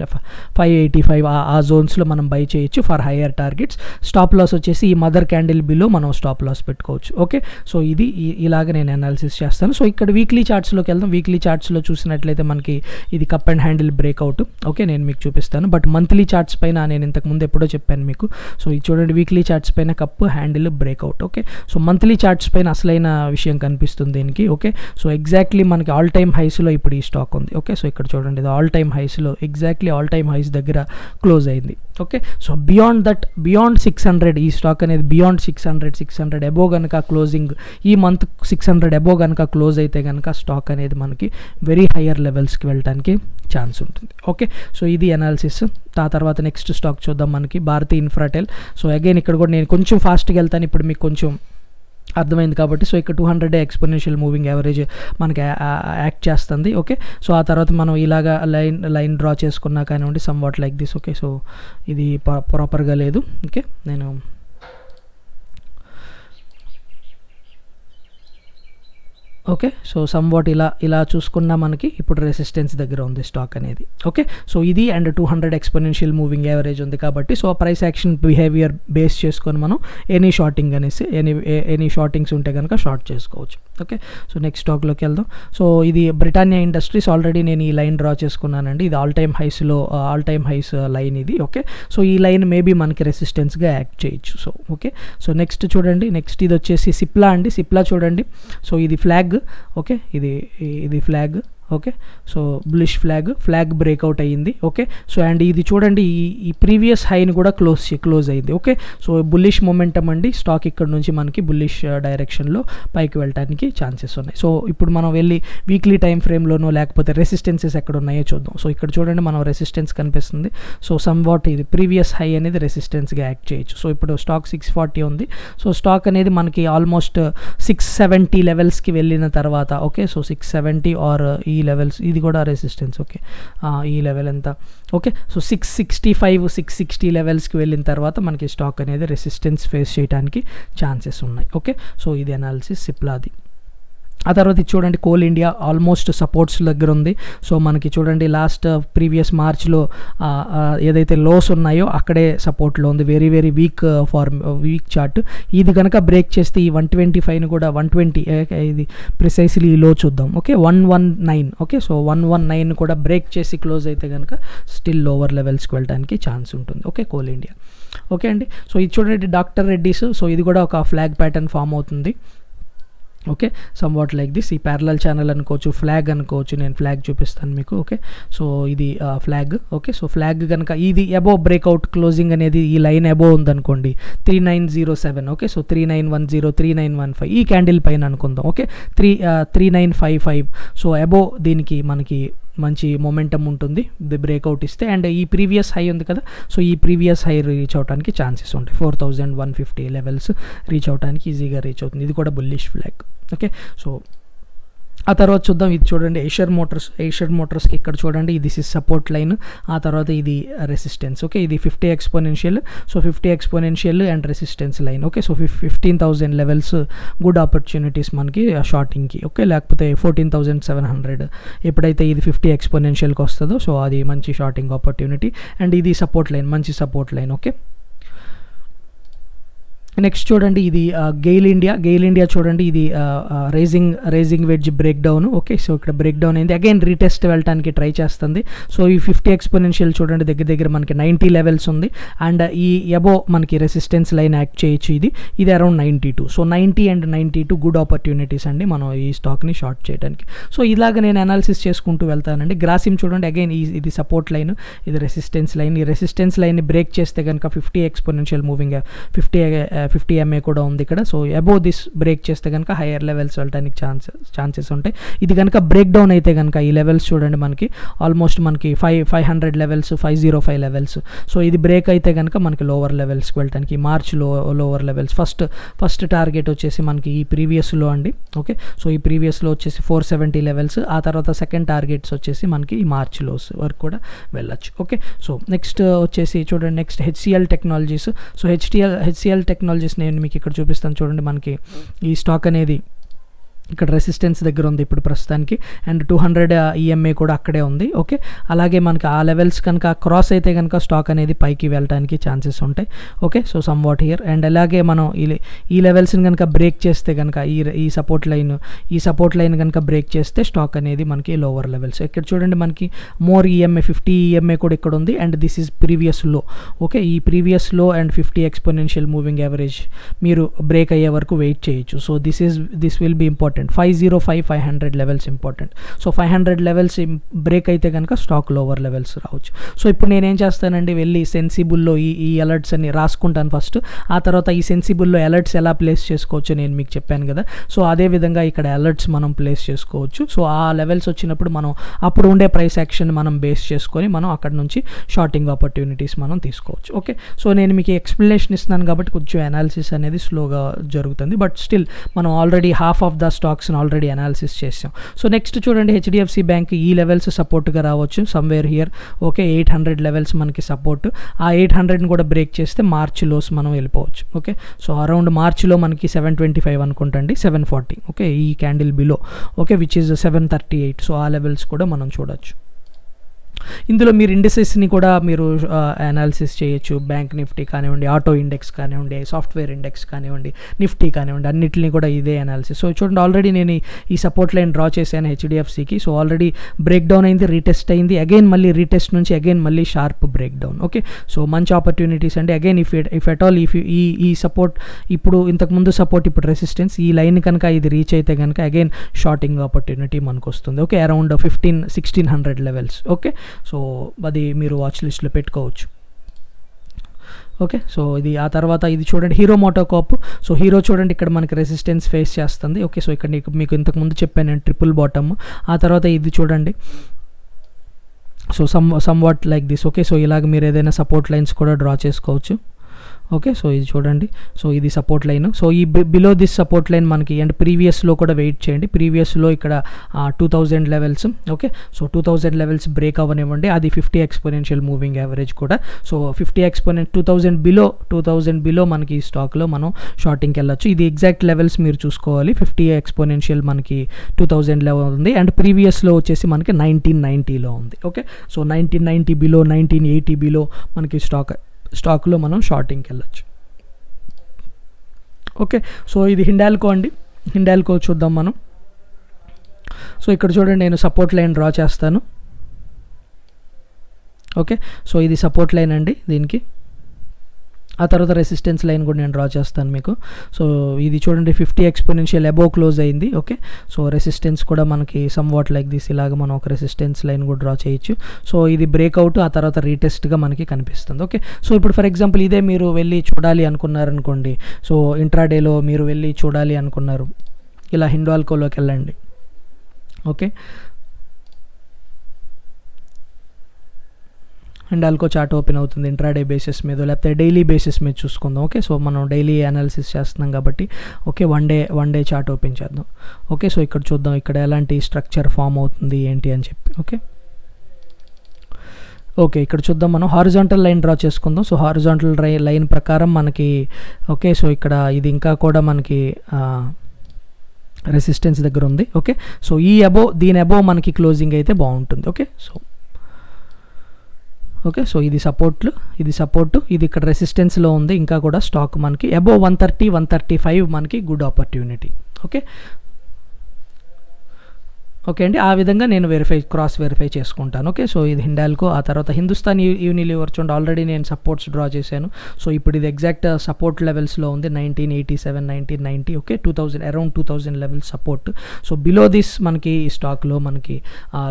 five eighty five ఆ జోన్స్లో మనం బై చేయొచ్చు for higher targets stop loss వచ్చేసి ఈ మదర్ క్యాండిల్ బిలో మనం స్టాప్ లాస్ పెట్టుకోవచ్చు ఓకే? సో ఇది ఇలాగ నేను అనాలిసిస్ చేస్తాను. సో ఇక్కడ వీక్లీ చార్ట్స్లోకి వెళ్దాం. వీక్లీ చార్ట్స్లో చూసినట్లయితే మనకి ఇది cup and handle breakout okay? నేను మీకు చూపిస్తాను. బట్ మంత్లీ చార్ట్స్ పైన నేను ఇంతకు ముందు ఎప్పుడో చెప్పాను మీకు. సో ఇది చూడండి వీక్లీ చార్ట్స్ పైన cup handle breakout out okay? So monthly charts పైన అసలైన విషయం కనిపిస్తుంది దీనికి ఓకే? సో ఎగ్జాక్ట్లీ మనకి ఆల్ టైమ్ హైస్లో ఇప్పుడు ఈ స్టాక్ ఉంది ఓకే? సో ఇక్కడ చూడండి ఇది ఆల్ టైమ్ హైస్లో ఎగ్జాక్ట్లీ ఆల్ టైమ్ హైస్ దగ్గర క్లోజ్ అయింది okay? So beyond that beyond six hundred ఈ స్టాక్ అనేది beyond six hundred six hundred above కనుక క్లోజింగ్ ఈ మంత్ సిక్స్ హండ్రెడ్ ఎబో కనుక క్లోజ్ అయితే కనుక స్టాక్ అనేది మనకి వెరీ హయ్యర్ లెవెల్స్కి వెళ్ళడానికి ఛాన్స్ ఉంటుంది ఓకే? సో ఇది అనాలిసిస్ ఆ తర్వాత నెక్స్ట్ స్టాక్ చూద్దాం మనకి భారతీ ఇన్ఫ్రాటెల్. సో అగైన్ ఇక్కడ కూడా నేను కొంచెం ఫాస్ట్గా వెళ్తాను ఇప్పుడు మీకు కొంచెం అర్థమైంది కాబట్టి సో ఇక్కడ two hundred exponential moving average మనకి యాక్ట్ చేస్తుంది ఓకే? సో ఆ తర్వాత మనం ఇలాగా లైన్ లైన్ డ్రా చేసుకున్నా కానివ్వండి somewhat like this okay? So ఇది ప్రాపర్గా లేదు ఓకే? నేను ఓకే? సో సమ్ వాట్ ఇలా ఇలా చూసుకున్నా మనకి ఇప్పుడు రెసిస్టెన్స్ దగ్గర ఉంది స్టాక్ అనేది. ఓకే? సో ఇది and two hundred exponential moving average ఉంది కాబట్టి so price action behaviour base చేసుకొని మనం ఎనీ షార్టింగ్ అనేసి ఎనీ ఎనీ షార్టింగ్స్ ఉంటే కనుక షార్ట్ చేసుకోవచ్చు. ఓకే? సో నెక్స్ట్ స్టాక్లోకి వెళ్దాం. సో ఇది బ్రిటానియా ఇండస్ట్రీస్ ఆల్రెడీ నేను ఈ లైన్ డ్రా చేసుకున్నానండి. ఇది ఆల్ టైమ్ హైస్లో ఆల్ టైమ్ హైస్ లైన్ ఇది. ఓకే? సో ఈ లైన్ మేబీ మనకి రెసిస్టెన్స్గా యాక్ట్ చేయొచ్చు. So okay? సో నెక్స్ట్ చూడండి. నెక్స్ట్ ఇది వచ్చేసి సిప్లా అండి. సిప్లా చూడండి. సో ఇది ఫ్లాగ్ ఓకే ఇది ఇది flag okay? So bullish flag flag breakout అయ్యింది ఓకే? సో అండ్ ఇది చూడండి ఈ ఈ ప్రీవియస్ హైని కూడా క్లోజ్ క్లోజ్ అయింది ఓకే? సో బుల్లిష్ మొమెంటం అండి స్టాక్ ఇక్కడ నుంచి మనకి బుల్లిష్ డైరెక్షన్లో uh, పైకి వెళ్ళడానికి ఛాన్సెస్ ఉన్నాయి. సో ఇప్పుడు మనం వెళ్ళి వీక్లీ టైం ఫ్రేమ్లోనో లేకపోతే రెసిస్టెన్సెస్ ఎక్కడ ఉన్నాయో చూద్దాం. సో ఇక్కడ చూడండి మనం రెసిస్టెన్స్ కనిపిస్తుంది. సో సమ్ వాట్ ఇది ప్రీవియస్ హై అనేది రెసిస్టెన్స్గా యాక్ట్ చేయొచ్చు. సో ఇప్పుడు స్టాక్ సిక్స్ ఫార్టీ ఉంది. సో స్టాక్ అనేది మనకి ఆల్మోస్ట్ సిక్స్ సెవెంటీ లెవెల్స్కి వెళ్ళిన తర్వాత okay? So six seventy or ఈ లెవెల్స్ ఇది కూడా రెసిస్టెన్స్ ఓకే ఈ లెవెల్ ఎంత? Okay so six sixty five six sixty లెవెల్స్కి వెళ్ళిన తర్వాత మనకి స్టాక్ అనేది రెసిస్టెన్స్ ఫేస్ చేయడానికి ఛాన్సెస్ ఉన్నాయి ఓకే సో ఇది అనాలిసిస్ సిప్లాది. ఆ తర్వాత ఇది చూడండి కోల్ ఇండియా ఆల్మోస్ట్ సపోర్ట్స్ దగ్గర ఉంది. సో మనకి చూడండి లాస్ట్ uh, ప్రీవియస్ మార్చ్లో ఏదైతే లోస్ ఉన్నాయో అక్కడే సపోర్ట్లో ఉంది. Very very weak form weak chart ఇది కనుక బ్రేక్ చేస్తే ఈ వన్ ట్వంటీ ఫైవ్ని కూడా వన్ ట్వంటీ ఇది ప్రిసైస్లీ లో చూద్దాం. Okay one one nine. Okay so one one nine కూడా బ్రేక్ చేసి క్లోజ్ అయితే కనుక స్టిల్ లోవర్ లెవెల్స్కి వెళ్ళడానికి ఛాన్స్ ఉంటుంది. Okay coal India. ఓకే అండి. సో ఇది చూడండి డాక్టర్ రెడ్డిస్. సో ఇది కూడా ఒక ఫ్లాగ్ ప్యాటర్న్ ఫామ్ అవుతుంది. Okay somewhat like this ఈ ప్యారలల్ ఛానల్ అనుకోవచ్చు ఫ్లాగ్ అనుకోవచ్చు నేను ఫ్లాగ్ చూపిస్తాను మీకు ఓకే సో ఇది ఫ్లాగ్ ఓకే సో ఫ్లాగ్ కనుక ఇది అబో బ్రేక్అవుట్ క్లోజింగ్ అనేది ఈ లైన్ అబో ఉందనుకోండి three nine zero seven okay so three nine one zero three nine one five ఈ క్యాండిల్ పైన అనుకుందాం okay three three nine five five so above దీనికి మనకి మంచి మొమెంటం ఉంటుంది. ది బ్రేక్అవుట్ ఇస్తే అండ్ ఈ ప్రీవియస్ హై ఉంది కదా సో ఈ ప్రీవియస్ హై రీచ్ అవడానికి ఛాన్సెస్ ఉంటాయి. Four thousand one fifty levels reach అవడానికి ఈజీగా రీచ్ అవుతుంది. ఇది కూడా బుల్లిష్ ఫ్లాగ్ ఓకే సో ఆ తర్వాత చూద్దాం ఇది చూడండి ఏషియర్ మోటార్స్ ఏషియర్ మోటార్స్కి ఇక్కడ చూడండి ఇది ఇస్ సపోర్ట్ లైన్ ఆ తర్వాత ఇది రెసిస్టెన్స్ ఓకే ఇది fifty exponential so fifty exponential and resistance line okay so fifteen thousand levels good opportunities మనకి షార్టింగ్కి ఓకే లేకపోతే ఫోర్టీన్ థౌజండ్ సెవెన్ హండ్రెడ్ ఎప్పుడైతే ఇది ఫిఫ్టీ ఎక్స్పోనెన్షియల్కి వస్తుందో సో అది మంచి షార్టింగ్ ఆపర్చునిటీ అండ్ ఇది సపోర్ట్ లైన్ మంచి సపోర్ట్ లైన్ ఓకే నెక్స్ట్ చూడండి ఇది గెయిల్ ఇండియా గెయిల్ ఇండియా చూడండి ఇది rising rising wedge break down okay so ఇక్కడ బ్రేక్ డౌన్ అయింది. అగైన్ రీటెస్ట్ వెళ్ళడానికి ట్రై చేస్తుంది. సో ఈ ఫిఫ్టీ ఎక్స్పోనెన్షియల్ చూడండి దగ్గర దగ్గర మనకి నైంటీ లెవెల్స్ ఉంది. అండ్ ఈ ఎబో మనకి రెసిస్టెన్స్ లైన్ యాక్ట్ చేయొచ్చు ఇది. ఇది around ninety two so ninety and ninety two good opportunities అండి మనం ఈ స్టాక్ని షార్ట్ చేయడానికి సో ఇలాగ నేను అనాలిసిస్ చేసుకుంటూ వెళ్తానండి. గ్రాసిమ్ చూడండి అగైన్ ఈ ఇది సపోర్ట్ లైన్ ఇది రెసిస్టెన్స్ లైన్ ఈ రెసిస్టెన్స్ లైన్ని బ్రేక్ చేస్తే కనుక fifty exponential moving fifty fifty MA కూడా ఉంది ఇక్కడ. సో అబోవ్ దిస్ బ్రేక్ చేస్తే కనుక హైయర్ లెవెల్స్ వెళ్ళడానికి ఛాన్సెస్ ఛాన్సెస్ ఉంటాయి. ఇది కనుక బ్రేక్ డౌన్ అయితే కనుక ఈ లెవెల్స్ చూడండి మనకి. ఆల్మోస్ట్ మనకి five five hundred levels five zero five levels so ఇది బ్రేక్ అయితే కనుక మనకి లోవర్ లెవెల్స్కి వెళ్ళడానికి మార్చ్లో lower levels first first target వచ్చేసి మనకి ఈ ప్రీవియస్లో అండి. ఓకే సో ఈ ప్రీవియస్లో వచ్చేసి ఫోర్ సెవెంటీ లెవెల్స్ ఆ తర్వాత సెకండ్ టార్గెట్స్ వచ్చేసి మనకి ఈ మార్చ్ లోస్ వరకు కూడా వెళ్ళొచ్చు. ఓకే సో నెక్స్ట్ వచ్చేసి చూడండి next HCL technologies so HTL HCL technology technologies నేను మీకు ఇక్కడ చూపిస్తాను. చూడండి మనకి ఈ స్టాక్ అనేది ఇక్కడ రెసిస్టెన్స్ దగ్గర ఉంది ఇప్పుడు ప్రస్తుతానికి. అండ్ టూ హండ్రెడ్ ఈఎంఏ కూడా అక్కడే ఉంది. ఓకే అలాగే మనకి ఆ లెవెల్స్ కనుక క్రాస్ అయితే కనుక స్టాక్ అనేది పైకి వెళ్ళడానికి ఛాన్సెస్ ఉంటాయి. Okay so somewhat here and అలాగే మనం ఈ ఈ లెవెల్స్ని కనుక బ్రేక్ చేస్తే కనుక ఈ ఈ సపోర్ట్ లైన్ ఈ సపోర్ట్ లైన్ కనుక బ్రేక్ చేస్తే స్టాక్ అనేది మనకి లోవర్ లెవెల్స్ ఇక్కడ చూడండి మనకి మోర్ ఈఎంఏ ఫిఫ్టీ ఈఎంఏ కూడా ఇక్కడ ఉంది. అండ్ దిస్ ఈజ్ ప్రీవియస్లో ఓకే ఈ ప్రీవియస్లో and fifty exponential moving average మీరు బ్రేక్ అయ్యే వరకు వెయిట్ చేయొచ్చు. So this is this will be important five zero five five hundred levels important so five hundred levels break అయితే కనుక స్టాక్ లోవర్ లెవెల్స్ రావచ్చు. సో ఇప్పుడు నేనేం చేస్తానండి? వెళ్ళి సెన్సిబుల్లో ఈ ఈ అలర్ట్స్ అన్ని రాసుకుంటాను ఫస్ట్ ఆ తర్వాత ఈ సెన్సిబుల్లో అలర్ట్స్ ఎలా ప్లేస్ చేసుకోవచ్చు నేను మీకు చెప్పాను కదా. సో అదే విధంగా ఇక్కడ అలర్ట్స్ మనం ప్లేస్ చేసుకోవచ్చు. సో ఆ లెవెల్స్ వచ్చినప్పుడు మనం అప్పుడు ఉండే ప్రైస్ యాక్షన్ మనం బేస్ చేసుకొని మనం అక్కడ నుంచి షార్టింగ్ ఆపర్చునిటీస్ మనం తీసుకోవచ్చు. ఓకే సో నేను మీకు ఎక్స్ప్లెనేషన్ ఇస్తున్నాను కాబట్టి కొంచెం అనాలిసిస్ అనేది స్లోగా జరుగుతుంది. బట్ స్టిల్ మనం ఆల్రెడీ హాఫ్ ఆఫ్ ద స్టాక్స్ని ఆల్రెడీ అనాలిసిస్ చేసాం సో నెక్స్ట్ చూడండి హెచ్డిఎఫ్సి బ్యాంక్ ఈ లెవెల్స్ సపోర్ట్గా రావచ్చు somewhere here okay eight hundred levels మనకి సపోర్ట్ ఆ ఎయిట్ హండ్రెడ్ని కూడా బ్రేక్ చేస్తే మార్చ్ లోస్ మనం వెళ్ళిపోవచ్చు. ఓకే సో అరౌండ్ మార్చ్లో మనకి సెవెన్ ట్వంటీ ఫైవ్ అనుకుంటండి సెవెన్ ఫార్టీ ఓకే ఈ candle below okay which is seven thirty eight so ఆ లెవెల్స్ కూడా మనం చూడొచ్చు. ఇందులో మీరు ఇండెసెస్ని కూడా మీరు అనాలిసిస్ చేయొచ్చు. బ్యాంక్ నిఫ్టీ కానివ్వండి ఆటో ఇండెక్స్ కానివ్వండి సాఫ్ట్వేర్ ఇండెక్స్ కానివ్వండి నిఫ్టీ కానివ్వండి అన్నిటిని కూడా ఇదే అనాలిసిస్ సో చూడండి ఆల్రెడీ నేను ఈ సపోర్ట్ లైన్ డ్రా చేశాను హెచ్డిఎఫ్సికి సో ఆల్రెడీ బ్రేక్ డౌన్ అయింది రీటెస్ట్ అయింది. అగైన్ మళ్ళీ రీటెస్ట్ నుంచి అగైన్ మళ్ళీ sharp break down okay so మంచి ఆపర్చునిటీస్ అండి. Again if if at all if ఈ ఈ సపోర్ట్ ఇప్పుడు ఇంతకుముందు సపోర్ట్ ఇప్పుడు రెసిస్టెన్స్ ఈ లైన్ కనుక ఇది రీచ్ అయితే కనుక అగైన్ షార్టింగ్ ఆపర్చునిటీ మనకు వస్తుంది okay around fifteen sixteen hundred levels okay so అది మీరు వాచ్ లిస్ట్లో పెట్టుకోవచ్చు. ఓకే సో ఇది ఆ తర్వాత ఇది చూడండి హీరో మోటోకాప్ సో హీరో చూడండి ఇక్కడ మనకి రెసిస్టెన్స్ ఫేస్ చేస్తుంది. ఓకే సో ఇక్కడ మీకు ఇంతకుముందు చెప్పాను నేను ట్రిపుల్ బాటమ్ ఆ తర్వాత ఇది చూడండి. So some somewhat like this okay so ఇలాగ మీరు ఏదైనా సపోర్ట్ లైన్స్ కూడా డ్రా చేసుకోవచ్చు. ఓకే సో ఇది చూడండి. సో ఇది సపోర్ట్ లైన్ సో ఈ బిలో దిస్ సపోర్ట్ లైన్ మనకి అండ్ ప్రీవియస్లో కూడా వెయిట్ చేయండి. ప్రీవియస్లో ఇక్కడ two thousand levels okay. So two thousand levels break అవ్వనివ్వండి. అది ఫిఫ్టీ ఎక్స్పోనెన్షియల్ మూవింగ్ యావరేజ్ కూడా. So fifty exponent two thousand below two thousand below మనకి ఈ స్టాక్లో మనం షార్టింగ్కి వెళ్ళొచ్చు. ఇది ఎగ్జాక్ట్ లెవెల్స్ మీరు చూసుకోవాలి. ఫిఫ్టీ ఎక్స్పోనెన్షియల్ మనకి టూ థౌజండ్ లెవెల్ ఉంది. అండ్ ప్రీవియస్లో వచ్చేసి మనకి నైన్టీన్ నైంటీలో ఉంది. Okay. So nineteen ninety below nineteen eighty below మనకి స్టాక్ స్టాక్లో మనం షార్టింగ్కి వెళ్ళొచ్చు. ఓకే సో ఇది హిండాల్కో అండి. హిండాల్కో చూద్దాం మనం. సో ఇక్కడ చూడండి నేను సపోర్ట్ లైన్ డ్రా చేస్తాను. ఓకే సో ఇది సపోర్ట్ లైన్ అండి దీనికి. ఆ తర్వాత రెసిస్టెన్స్ లైన్ కూడా నేను డ్రా చేస్తాను మీకు. సో ఇది చూడండి ఫిఫ్టీ ఎక్స్పోనెన్షియల్ అబోవ్ క్లోజ్ అయింది ఓకే సో రెసిస్టెన్స్ కూడా మనకి సమ్ వాట్ లైక్ దిస్ ఇలాగ మనం ఒక రెసిస్టెన్స్ లైన్ కూడా డ్రా చేయొచ్చు. సో ఇది బ్రేక్అవుట్ ఆ తర్వాత రీటెస్ట్గా మనకి కనిపిస్తుంది ఓకే సో ఇప్పుడు ఫర్ ఎగ్జాంపుల్ ఇదే మీరు వెళ్ళి చూడాలి అనుకున్నారనుకోండి. సో ఇంట్రాడేలో మీరు వెళ్ళి చూడాలి అనుకున్నారు. ఇలా హిండాల్కోలోకి వెళ్ళండి ఓకే అండ్ అల్కో చార్ట్ ఓపెన్ అవుతుంది ఇంట్రాడే బేసిస్ మీద లేకపోతే డైలీ బేసిస్ మీద చూసుకుందాం. ఓకే సో మనం డైలీ అనాలిసిస్ చేస్తున్నాం కాబట్టి okay one day one day chart open చేద్దాం. ఓకే సో ఇక్కడ చూద్దాం ఇక్కడ ఎలాంటి స్ట్రక్చర్ ఫామ్ అవుతుంది ఏంటి అని చెప్పి. ఓకే ఓకే ఇక్కడ చూద్దాం మనం. హారిజాంటల్ లైన్ డ్రా చేసుకుందాం. సో హారిజాంటల్ లైన్ ప్రకారం మనకి ఓకే సో ఇక్కడ ఇది ఇంకా కూడా మనకి రెసిస్టెన్స్ దగ్గర ఉంది. ఓకే సో ఈ అబో దీని అబో మనకి క్లోజింగ్ అయితే బాగుంటుంది. ఓకే సో ఓకే సో ఇది సపోర్ట్లు ఇది సపోర్టు ఇది ఇక్కడ రెసిస్టెన్స్లో ఉంది ఇంకా కూడా స్టాక్ మనకి above one thirty one thirty five మనకి గుడ్ ఆపర్చునిటీ ఓకే? ఓకే అండి. ఆ విధంగా నేను వెరిఫై క్రాస్ వెరిఫై చేసుకుంటాను. ఓకే సో ఇది హిండాల్కో ఆ తర్వాత హిందుస్థాన్ యూనిలివర్ చూడండి ఆల్రెడీ నేను సపోర్ట్స్ డ్రా చేశాను. సో ఇప్పుడు ఇది ఎగ్జాక్ట్ సపోర్ట్ లెవెల్స్లో ఉంది nineteen eighty seven nineteen ninety okay two thousand around two thousand level support so below this మనకి ఈ స్టాక్లో మనకి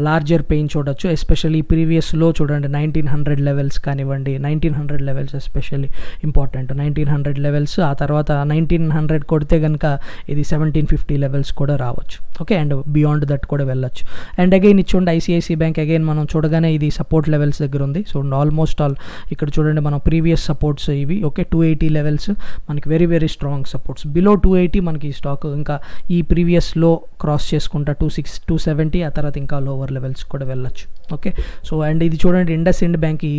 లార్జర్ పెయిన్ చూడొచ్చు. ఎస్పెషల్లీ ప్రీవియస్లో చూడండి నైన్టీన్ హండ్రెడ్ లెవెల్స్ కానివ్వండి nineteen hundred levels especially important nineteen hundred levels ఆ తర్వాత నైన్టీన్ హండ్రెడ్ కొడితే కనుక ఇది సెవెంటీన్ ఫిఫ్టీ లెవెల్స్ కూడా రావచ్చు. ఓకే అండ్ బియాండ్ దట్ కూడా కూడా వెళ్ళొచ్చు. అండ్ అగైన్ ఇది చూడండి బ్యాంక్ అగైన్ మనం చూడగానే ఇది సపోర్ట్ లెవెల్స్ దగ్గర ఉంది. సో ఆల్మోస్ట్ ఆల్ ఇక్కడ చూడండి మనం ప్రీవియస్ సపోర్ట్స్ ఇవి ఓకే టూ ఎయిటీ లెవెల్స్ మనకి very very strong supports below two eighty మనకి ఈ స్టాక్ ఇంకా ఈ ప్రీవియస్లో క్రాస్ చేసుకుంటా టూ సిక్స్ టూ సెవెంటీ ఆ తర్వాత ఇంకా లోవర్ లెవెల్స్ కూడా వెళ్ళొచ్చు. ఓకే సో అండ్ ఇది చూడండి ఇండస్ ఇండ్ బ్యాంక్ ఈ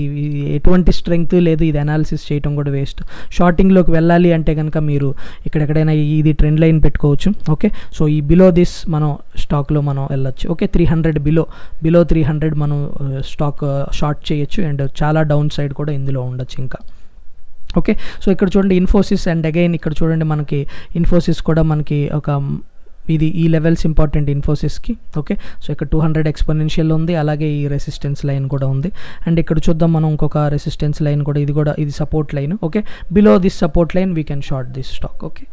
ఎటువంటి స్ట్రెంగ్త్ లేదు ఇది అనాలిసిస్ చేయడం కూడా వేస్ట్ షార్టింగ్లోకి వెళ్ళాలి అంటే కనుక మీరు ఇక్కడెక్కడైనా ఇది ట్రెండ్ లైన్ పెట్టుకోవచ్చు. ఓకే సో ఈ బిలో దిస్ మనం స్టాక్లో మనం వెళ్ళొచ్చు. Okay three hundred below below three hundred మనం uh, స్టాక్ షార్ట్ uh, చేయొచ్చు. అండ్ చాలా డౌన్ సైడ్ కూడా ఇందులో ఉండొచ్చు ఇంకా. ఓకే సో ఇక్కడ చూడండి ఇన్ఫోసిస్ అండ్ అగైన్ ఇక్కడ చూడండి మనకి ఇన్ఫోసిస్ కూడా మనకి ఒక ఇది ఈ లెవెల్స్ ఇంపార్టెంట్ ఇన్ఫోసిస్కి ఓకే సో ఇక్కడ టూ హండ్రెడ్ ఎక్స్పోనెన్షియల్ ఉంది. అలాగే ఈ రెసిస్టెన్స్ లైన్ కూడా ఉంది. అండ్ ఇక్కడ చూద్దాం మనం ఇంకొక రెసిస్టెన్స్ లైన్ కూడా ఇది కూడా ఇది support line okay below this support line we can short this stock okay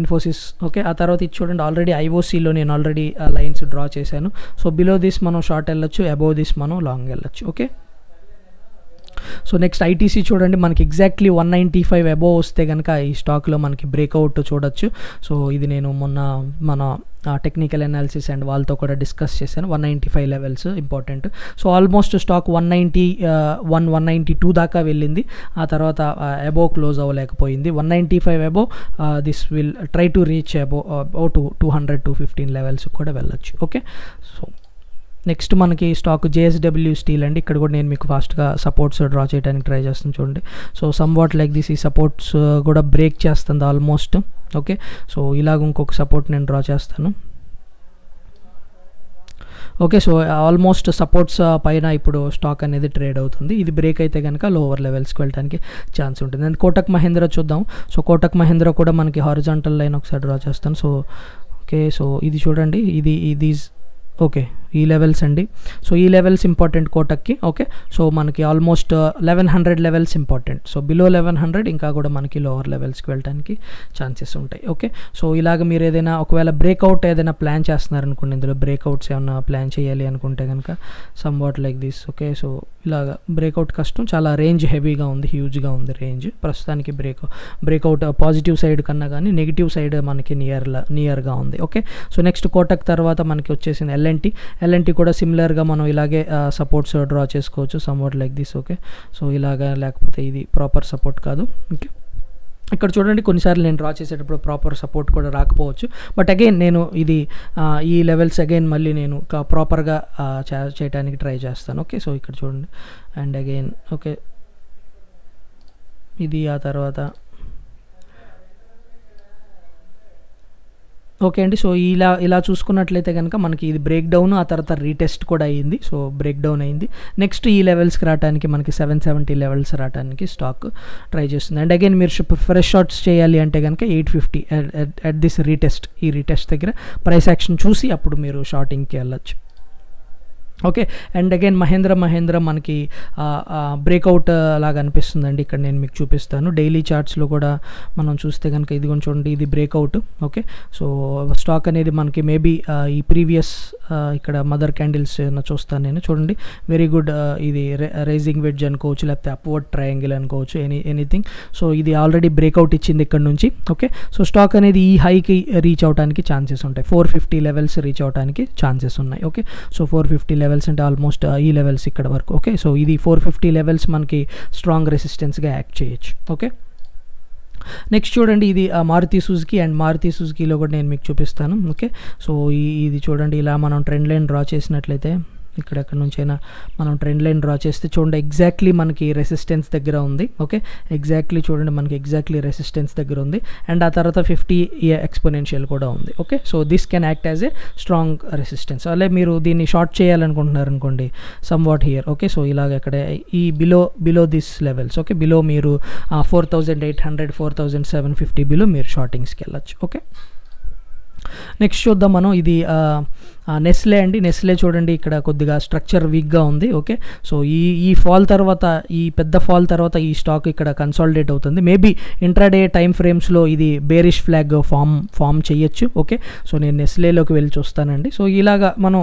Infosys okay ఆ తర్వాత ఇది చూడండి ఆల్రెడీ ఐఓసీలో నేను ఆల్రెడీ లైన్స్ డ్రా చేశాను. సో బిలో దిస్ మనం షార్ట్ వెళ్ళొచ్చు అబోవ్ దిస్ మనం లాంగ్ వెళ్ళొచ్చు. ఓకే సో నెక్స్ట్ ఐటీసీ చూడండి మనకి exactly one ninety five above వస్తే కనుక ఈ స్టాక్లో మనకి బ్రేక్అవుట్ చూడొచ్చు. సో ఇది నేను మొన్న మన టెక్నికల్ అనాలిసిస్ అండ్ వాళ్ళతో కూడా డిస్కస్ చేశాను. One ninety five levels important so almost stock one ninety one one ninety two దాకా వెళ్ళింది. ఆ తర్వాత above close అవ్వలేకపోయింది. One ninety five above this will try to reach above above two two hundred two fifteen levels కూడా వెళ్ళొచ్చు. ఓకే సో నెక్స్ట్ మనకి స్టాక్ జేఎస్డబ్ల్యూ స్టీల్ అండి. ఇక్కడ కూడా నేను మీకు ఫాస్ట్గా సపోర్ట్స్ డ్రా చేయడానికి ట్రై చేస్తాను చూడండి. So somewhat like this ఈ సపోర్ట్స్ uh, కూడా బ్రేక్ చేస్తుంది ఆల్మోస్ట్ ఓకే సో ఇలాగ ఇంకొక సపోర్ట్ నేను డ్రా చేస్తాను. Okay so almost supports uh, పైన ఇప్పుడు స్టాక్ అనేది ట్రేడ్ అవుతుంది. ఇది బ్రేక్ అయితే కనుక లోవర్ లెవెల్స్కి వెళ్ళడానికి ఛాన్స్ ఉంటుంది. అండ్ కోటక్ మహేంద్ర చూద్దాం. సో కోటక్ మహేంద్ర కూడా మనకి హారిజాంటల్ లైన్ ఒకసారి డ్రా చేస్తాను. సో ఓకే సో ఇది చూడండి. ఇది ఇది ఓకే ఈ లెవెల్స్ అండి. సో ఈ లెవెల్స్ ఇంపార్టెంట్ కోటక్కి ఓకే సో మనకి almost eleven hundred levels important so below eleven hundred ఇంకా కూడా మనకి లోవర్ లెవెల్స్కి వెళ్ళడానికి ఛాన్సెస్ ఉంటాయి ఓకే సో ఇలాగ మీరు ఏదైనా ఒకవేళ బ్రేక్అవుట్ ఏదైనా ప్లాన్ చేస్తున్నారనుకోండి ఇందులో బ్రేక్అవుట్స్ ఏమైనా ప్లాన్ చేయాలి అనుకుంటే కనుక somewhat like this okay so ఇలాగ బ్రేక్అవుట్ కష్టం చాలా రేంజ్ హెవీగా ఉంది హ్యూజ్గా ఉంది రేంజ్ ప్రస్తుతానికి బ్రేక్ బ్రేక్అవుట్ పాజిటివ్ సైడ్ కన్నా కానీ నెగిటివ్ సైడ్ మనకి నియర్ నియర్గా ఉంది ఓకే సో నెక్స్ట్ కోటక్ తర్వాత మనకి వచ్చేసింది ఎల్ఎన్టీ ఎల్ఎన్టీ కూడా సిమిలర్గా మనం ఇలాగే సపోర్ట్స్ డ్రా చేసుకోవచ్చు somewhat like this okay so ఇలాగా లేకపోతే ఇది ప్రాపర్ సపోర్ట్ కాదు ఓకే ఇక్కడ చూడండి కొన్నిసార్లు నేను డ్రా చేసేటప్పుడు ప్రాపర్ సపోర్ట్ కూడా రాకపోవచ్చు. బట్ అగైన్ నేను ఇది ఈ లెవెల్స్ అగైన్ మళ్ళీ నేను ప్రాపర్గా చేయడానికి ట్రై చేస్తాను ఓకే సో ఇక్కడ చూడండి. అండ్ అగైన్ ఓకే ఇది ఆ తర్వాత ఓకే అండి. సో ఇలా ఇలా చూసుకున్నట్లయితే కనుక మనకి ఇది బ్రేక్ డౌన్ ఆ తర్వాత రీటెస్ట్ కూడా అయ్యింది. సో బ్రేక్ డౌన్ అయింది నెక్స్ట్ ఈ లెవెల్స్కి రావడానికి మనకి సెవెన్ సెవెంటీ లెవెల్స్ రావడానికి స్టాక్ ట్రై చేస్తుంది. అండ్ అగైన్ మీరు ఫ్రెష్ షార్ట్స్ చేయాలి అంటే కనుక eight fifty at this retest ఈ రీటెస్ట్ దగ్గర ప్రైస్ యాక్షన్ చూసి అప్పుడు మీరు షార్టింగ్కి వెళ్ళచ్చు. Okay. And again Mahindra Mahindra మనకి బ్రేక్అవుట్ లాగా అనిపిస్తుందండి. ఇక్కడ నేను మీకు చూపిస్తాను. డైలీ చార్ట్స్లో కూడా మనం చూస్తే కనుక ఇది కొంచెం చూడండి ఇది బ్రేక్అవుట్. ఓకే. సో స్టాక్ అనేది మనకి మేబీ ఈ ప్రీవియస్ ఇక్కడ మదర్ క్యాండిల్స్ చూస్తాను నేను. చూడండి. వెరీ గుడ్ ఇది రైజింగ్ వెడ్జ్ అనుకోవచ్చు లేకపోతే అప్వర్డ్ ట్రయాంగిల్ అనుకోవచ్చు ఎనీ ఎనీథింగ్. సో ఇది ఆల్రెడీ బ్రేక్అవుట్ ఇచ్చింది ఇక్కడ నుంచి. ఓకే. సో స్టాక్ అనేది ఈ హైకి రీచ్ అవడానికి ఛాన్సెస్ ఉంటాయి. ఫోర్ ఫిఫ్టీ లెవెల్స్ రీచ్ అవడానికి ఛాన్సెస్ ఉన్నాయి. Okay. So four fifty levels అంటే ఆల్మోస్ట్ ఈ లెవెల్స్ ఇక్కడ వరకు ఓకే సో ఇది ఫోర్ ఫిఫ్టీ లెవెల్స్ మనకి స్ట్రాంగ్ రెసిస్టెన్స్గా యాక్ట్ చేయొచ్చు ఓకే నెక్స్ట్ చూడండి ఇది uh, Maruti Suzuki and Maruti సుజుకిలో కూడా నేను మీకు చూపిస్తాను ఓకే సో ఈ ఇది చూడండి ఇలా మనం ట్రెండ్ లైన్ డ్రా చేసినట్లయితే ఇక్కడ ఎక్కడి నుంచైనా మనం ట్రెండ్ లైన్ డ్రా చేస్తే చూడండి ఎగ్జాక్ట్లీ మనకి రెసిస్టెన్స్ దగ్గర ఉంది ఓకే? ఎగ్జాక్ట్లీ చూడండి మనకి ఎగ్జాక్ట్లీ రెసిస్టెన్స్ దగ్గర ఉంది. అండ్ ఆ తర్వాత ఫిఫ్టీ ఎక్స్పోనెన్షియల్ కూడా ఉంది okay? So this can act as a strong resistance. అలాగే మీరు దీన్ని షార్ట్ చేయాలనుకుంటున్నారు అనుకోండి somewhat here okay? So ఇలాగ ఇక్కడ ఈ below below this levels okay? Below మీరు four thousand eight hundred four thousand seven fifty below మీరు షార్టింగ్స్కి వెళ్ళచ్చు ఓకే? నెక్స్ట్ చూద్దాం మనం ఇది నెస్లే అండి నెస్లే చూడండి ఇక్కడ కొద్దిగా స్ట్రక్చర్ వీక్గా ఉంది ఓకే? సో ఈ ఈ ఫాల్ తర్వాత ఈ పెద్ద ఫాల్ తర్వాత ఈ స్టాక్ ఇక్కడ కన్సాలిడేట్ అవుతుంది. మేబీ ఇంట్రాడే టైం ఫ్రేమ్స్లో ఇది బేరిష్ ఫ్లాగ్ ఫామ్ ఫామ్ చేయొచ్చు ఓకే? సో నేను నెస్లేలోకి వెళ్ళి చూస్తానండి. సో ఇలాగా మనం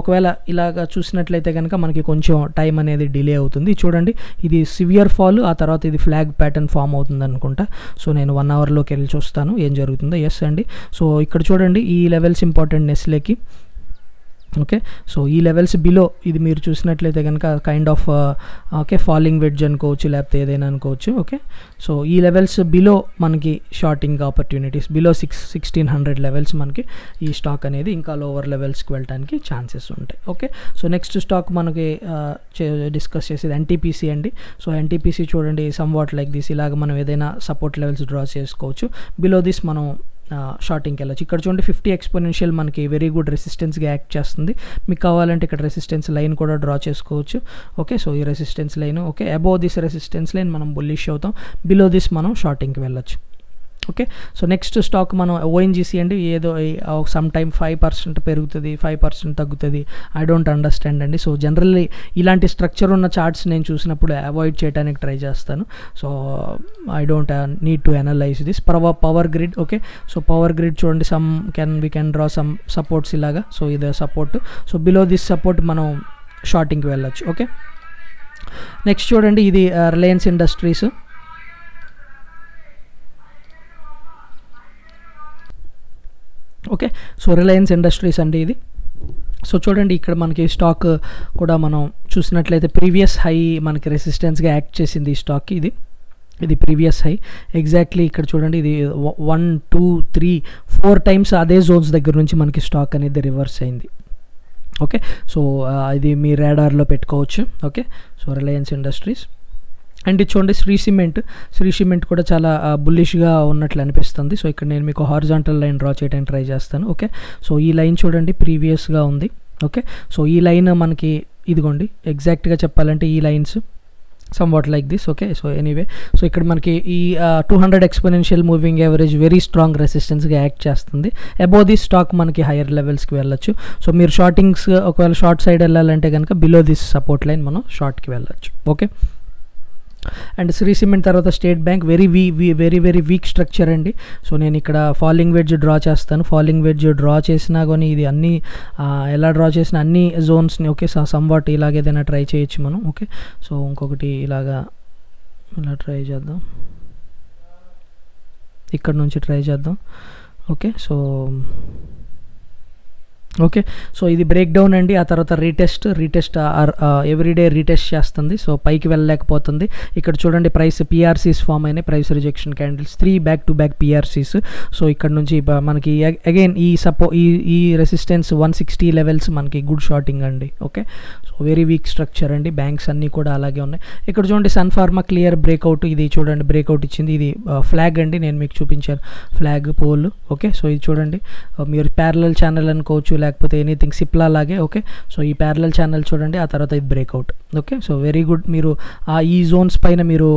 ఒకవేళ ఇలాగా చూసినట్లయితే కనుక మనకి కొంచెం టైం అనేది డిలే అవుతుంది. చూడండి ఇది సివియర్ ఫాల్ ఆ తర్వాత ఇది ఫ్లాగ్ ప్యాటర్న్ ఫామ్ అవుతుంది అనుకుంటా. సో నేను వన్ అవర్లోకి వెళ్ళి చూస్తాను ఏం జరుగుతుందో. ఎస్ అండి. సో ఇక్కడ చూడండి ఈ లెవెల్స్ ఇంపార్టెంట్ నెస్లేకి. ఓకే సో ఈ లెవెల్స్ బిలో ఇది మీరు చూసినట్లయితే కనుక kind of okay falling wedge అనుకోవచ్చు లేకపోతే ఏదైనా అనుకోవచ్చు ఓకే సో ఈ లెవెల్స్ బిలో మనకి shorting opportunities below six sixteen hundred levels మనకి ఈ స్టాక్ అనేది ఇంకా లోవర్ లెవెల్స్కి వెళ్ళడానికి ఛాన్సెస్ ఉంటాయి ఓకే సో నెక్స్ట్ స్టాక్ మనకి uh, డిస్కస్ చేసేది ఎన్టీపీసీ అండి. సో ఎన్టీపీసీ చూడండి సమ్ వాట్ లైక్ దిస్ ఇలాగ మనం ఏదైనా సపోర్ట్ లెవెల్స్ డ్రా చేసుకోవచ్చు. బిలో దిస్ మనం షార్టింగ్కి వెళ్ళచ్చు. ఇక్కడ చూడండి ఫిఫ్టీ ఎక్స్పోనెన్షియల్ మనకి వెరీ గుడ్ రెసిస్టెన్స్గా యాక్ట్ చేస్తుంది. మీకు కావాలంటే ఇక్కడ రెసిస్టెన్స్ లైన్ కూడా డ్రా చేసుకోవచ్చు. ఓకే సో ఈ resistance line okay above this resistance line మనం బుల్లిష్ అవుతాం. బిలో దిస్ మనం షార్టింగ్కి వెళ్ళచ్చు. ఓకే? సో నెక్స్ట్ స్టాక్ మనం ఓఎన్జీసీ అండి ఏదో సమ్ టైమ్ ఫైవ్ పర్సెంట్ పెరుగుతుంది ఫైవ్ పర్సెంట్ తగ్గుతుంది. ఐ డోంట్ అండర్స్టాండ్ అండి. సో జనరల్లీ ఇలాంటి స్ట్రక్చర్ ఉన్న చార్ట్స్ నేను చూసినప్పుడు అవాయిడ్ చేయడానికి ట్రై చేస్తాను. So I don't need to analyse this Power Power Grid okay? So Power Grid చూడండి some can we can draw some supports ఇలాగా. సో ఇది support so below this support మనం షార్టింగ్కి వెళ్ళొచ్చు ఓకే? నెక్స్ట్ చూడండి ఇది uh, Reliance Industries okay? So Reliance Industries అండి ఇది. సో చూడండి ఇక్కడ మనకి స్టాక్ కూడా మనం చూసినట్లయితే ప్రీవియస్ హై మనకి రెసిస్టెన్స్గా యాక్ట్ చేసింది ఈ స్టాక్ ఇది. ఇది ప్రీవియస్ హై ఎగ్జాక్ట్లీ ఇక్కడ చూడండి ఇది one two three four times అదే జోన్స్ దగ్గర నుంచి మనకి స్టాక్ అనేది రివర్స్ అయింది. ఓకే? సో ఇది మీ రాడార్లో పెట్టుకోవచ్చు. Okay? So Reliance Industries and ఇది చూడండి శ్రీ సిమెంట్. శ్రీ సిమెంట్ కూడా చాలా బుల్లిష్గా ఉన్నట్లు అనిపిస్తుంది. సో ఇక్కడ నేను మీకు హారిజాంటల్ లైన్ డ్రా చేయడానికి ట్రై చేస్తాను ఓకే? సో ఈ లైన్ చూడండి ప్రీవియస్గా ఉంది ఓకే? సో ఈ లైన్ మనకి ఇదిగోండి ఎగ్జాక్ట్గా చెప్పాలంటే ఈ lines somewhat like this okay? So anyway. So ఇక్కడ మనకి ఈ two hundred exponential moving average very strong రెసిస్టెన్స్గా act చేస్తుంది. అబౌవ్ దిస్ స్టాక్ మనకి హైయర్ లెవెల్స్కి వెళ్ళొచ్చు. సో మీరు షార్టింగ్స్ ఒకవేళ షార్ట్ సైడ్ వెళ్ళాలంటే కనుక బిలో దిస్ సపోర్ట్ లైన్ మనం షార్ట్కి వెళ్ళొచ్చు ఓకే? అండ్ శ్రీ సిమెంట్ తర్వాత State Bank very we very very weak structure అండి. సో నేను ఇక్కడ ఫాలింగ్ వెడ్జ్ డ్రా చేస్తాను. ఫాలింగ్ వెడ్జ్ డ్రా చేసినా కానీ ఇది అన్ని ఎలా డ్రా చేసిన అన్ని జోన్స్ని ఓకే సమ్వాట్ ఇలాగ ఏదైనా ట్రై చేయొచ్చు మనం ఓకే సో ఇంకొకటి ఇలాగా ఇలా ట్రై చేద్దాం. ఇక్కడ నుంచి ట్రై చేద్దాం ఓకే సో ఓకే. సో ఇది బ్రేక్ డౌన్ అండి. ఆ తర్వాత రీటెస్ట్ రీటెస్ట్ ఎవ్రీడే రీటెస్ట్ చేస్తుంది. సో పైకి వెళ్ళలేకపోతుంది. ఇక్కడ చూడండి ప్రైస్ పిఆర్సీస్ ఫామ్ అయినాయి. Price rejection candles three back to back PRCs so ఇక్కడ నుంచి మనకి అగైన్ ఈ సపో ఈ ఈ రెసిస్టెన్స్ వన్ సిక్స్టీ లెవెల్స్ మనకి గుడ్ షార్టింగ్ అండి. Okay. So very weak structure అండి. బ్యాంక్స్ అన్నీ కూడా అలాగే ఉన్నాయి. ఇక్కడ చూడండి సన్ ఫార్మా క్లియర్ బ్రేక్అవుట్ ఇది చూడండి బ్రేక్అవుట్ ఇచ్చింది. ఇది ఫ్లాగ్ అండి. నేను మీకు చూపించాను. Flag pole okay. సో ఇది చూడండి. మీరు ప్యారలల్ ఛానల్ అనుకోవచ్చు లేకపోతే ఎనీథింగ్ సిప్లా లాగే ఓకే సో ఈ ప్యారలల్ ఛానల్ చూడండి ఆ తర్వాత ఇది breakout okay so very good మీరు ఆ ఈ జోన్స్ పైన మీరు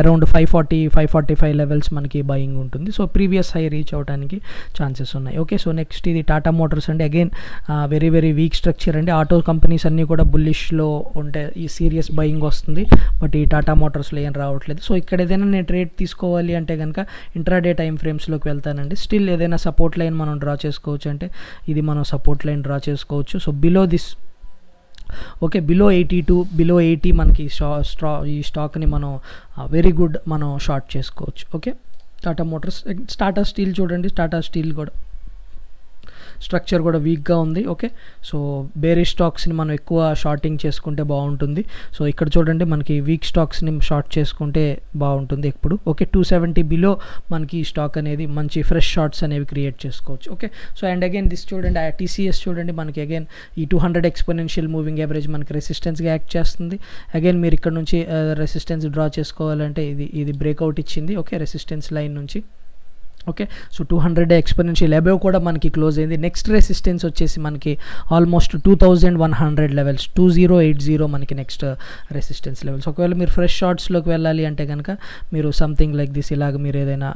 around five forty five forty five levels మనకి బయింగ్ ఉంటుంది. సో ప్రీవియస్ హై రీచ్ అవడానికి ఛాన్సెస్ ఉన్నాయి ఓకే సో నెక్స్ట్ ఇది టాటా మోటార్స్ అండి. Again very very weak structure అండి. ఆటో కంపెనీస్ అన్నీ కూడా బుల్లిష్లో ఉంటే ఈ సీరియస్ బయింగ్ వస్తుంది. బట్ ఈ టాటా మోటార్స్లో ఏం రావట్లేదు. సో ఇక్కడ ఏదైనా నేను ట్రేడ్ తీసుకోవాలి అంటే కనుక ఇంట్రాడే టైం ఫ్రేమ్స్లోకి వెళ్తానండి. స్టిల్ ఏదైనా సపోర్ట్ లైన్ మనం డ్రా చేసుకోవచ్చు అంటే ఇది మనం సపోర్ట్ లైన్ డ్రా చేసుకోవచ్చు. So below this okay below eighty two below eighty మనకి స్టా స్టా ఈ స్టాక్ని మనం వెరీ గుడ్ మనం షార్ట్ చేసుకోవచ్చు. Okay Tata Motors Tata Steel చూడండి టాటా స్టీల్ కూడా. స్ట్రక్చర్ కూడా వీక్గా ఉంది ఓకే? సో బేరీ స్టాక్స్ని మనం ఎక్కువ షార్టింగ్ చేసుకుంటే బాగుంటుంది. సో ఇక్కడ చూడండి మనకి వీక్ స్టాక్స్ని షార్ట్ చేసుకుంటే బాగుంటుంది ఎప్పుడు ఓకే? టూ సెవెంటీ బిలో మనకి స్టాక్ అనేది మంచి ఫ్రెష్ షార్ట్స్ అనేవి క్రియేట్ చేసుకోవచ్చు okay? So and again this చూడండి టీసీఎస్ చూడండి మనకి అగైన్ ఈ two hundred exponential moving average మనకి రెసిస్టెన్స్గా యాక్ట్ చేస్తుంది. అగైన్ మీరు ఇక్కడ నుంచి రెసిస్టెన్స్ డ్రా చేసుకోవాలంటే ఇది ఇది బ్రేక్అవుట్ ఇచ్చింది ఓకే? రెసిస్టెన్స్ లైన్ నుంచి. Okay so two hundred exponential above కూడా మనకి క్లోజ్ అయింది. నెక్స్ట్ రెసిస్టెన్స్ వచ్చేసి మనకి almost two thousand one hundred levels two zero eight zero మనకి నెక్స్ట్ రెసిస్టెన్స్ లెవెల్స్ ఒకవేళ మీరు ఫ్రెష్ షార్ట్స్లోకి వెళ్ళాలి అంటే కనుక మీరు సంథింగ్ లైక్ దిస్ ఇలాగ మీరు ఏదైనా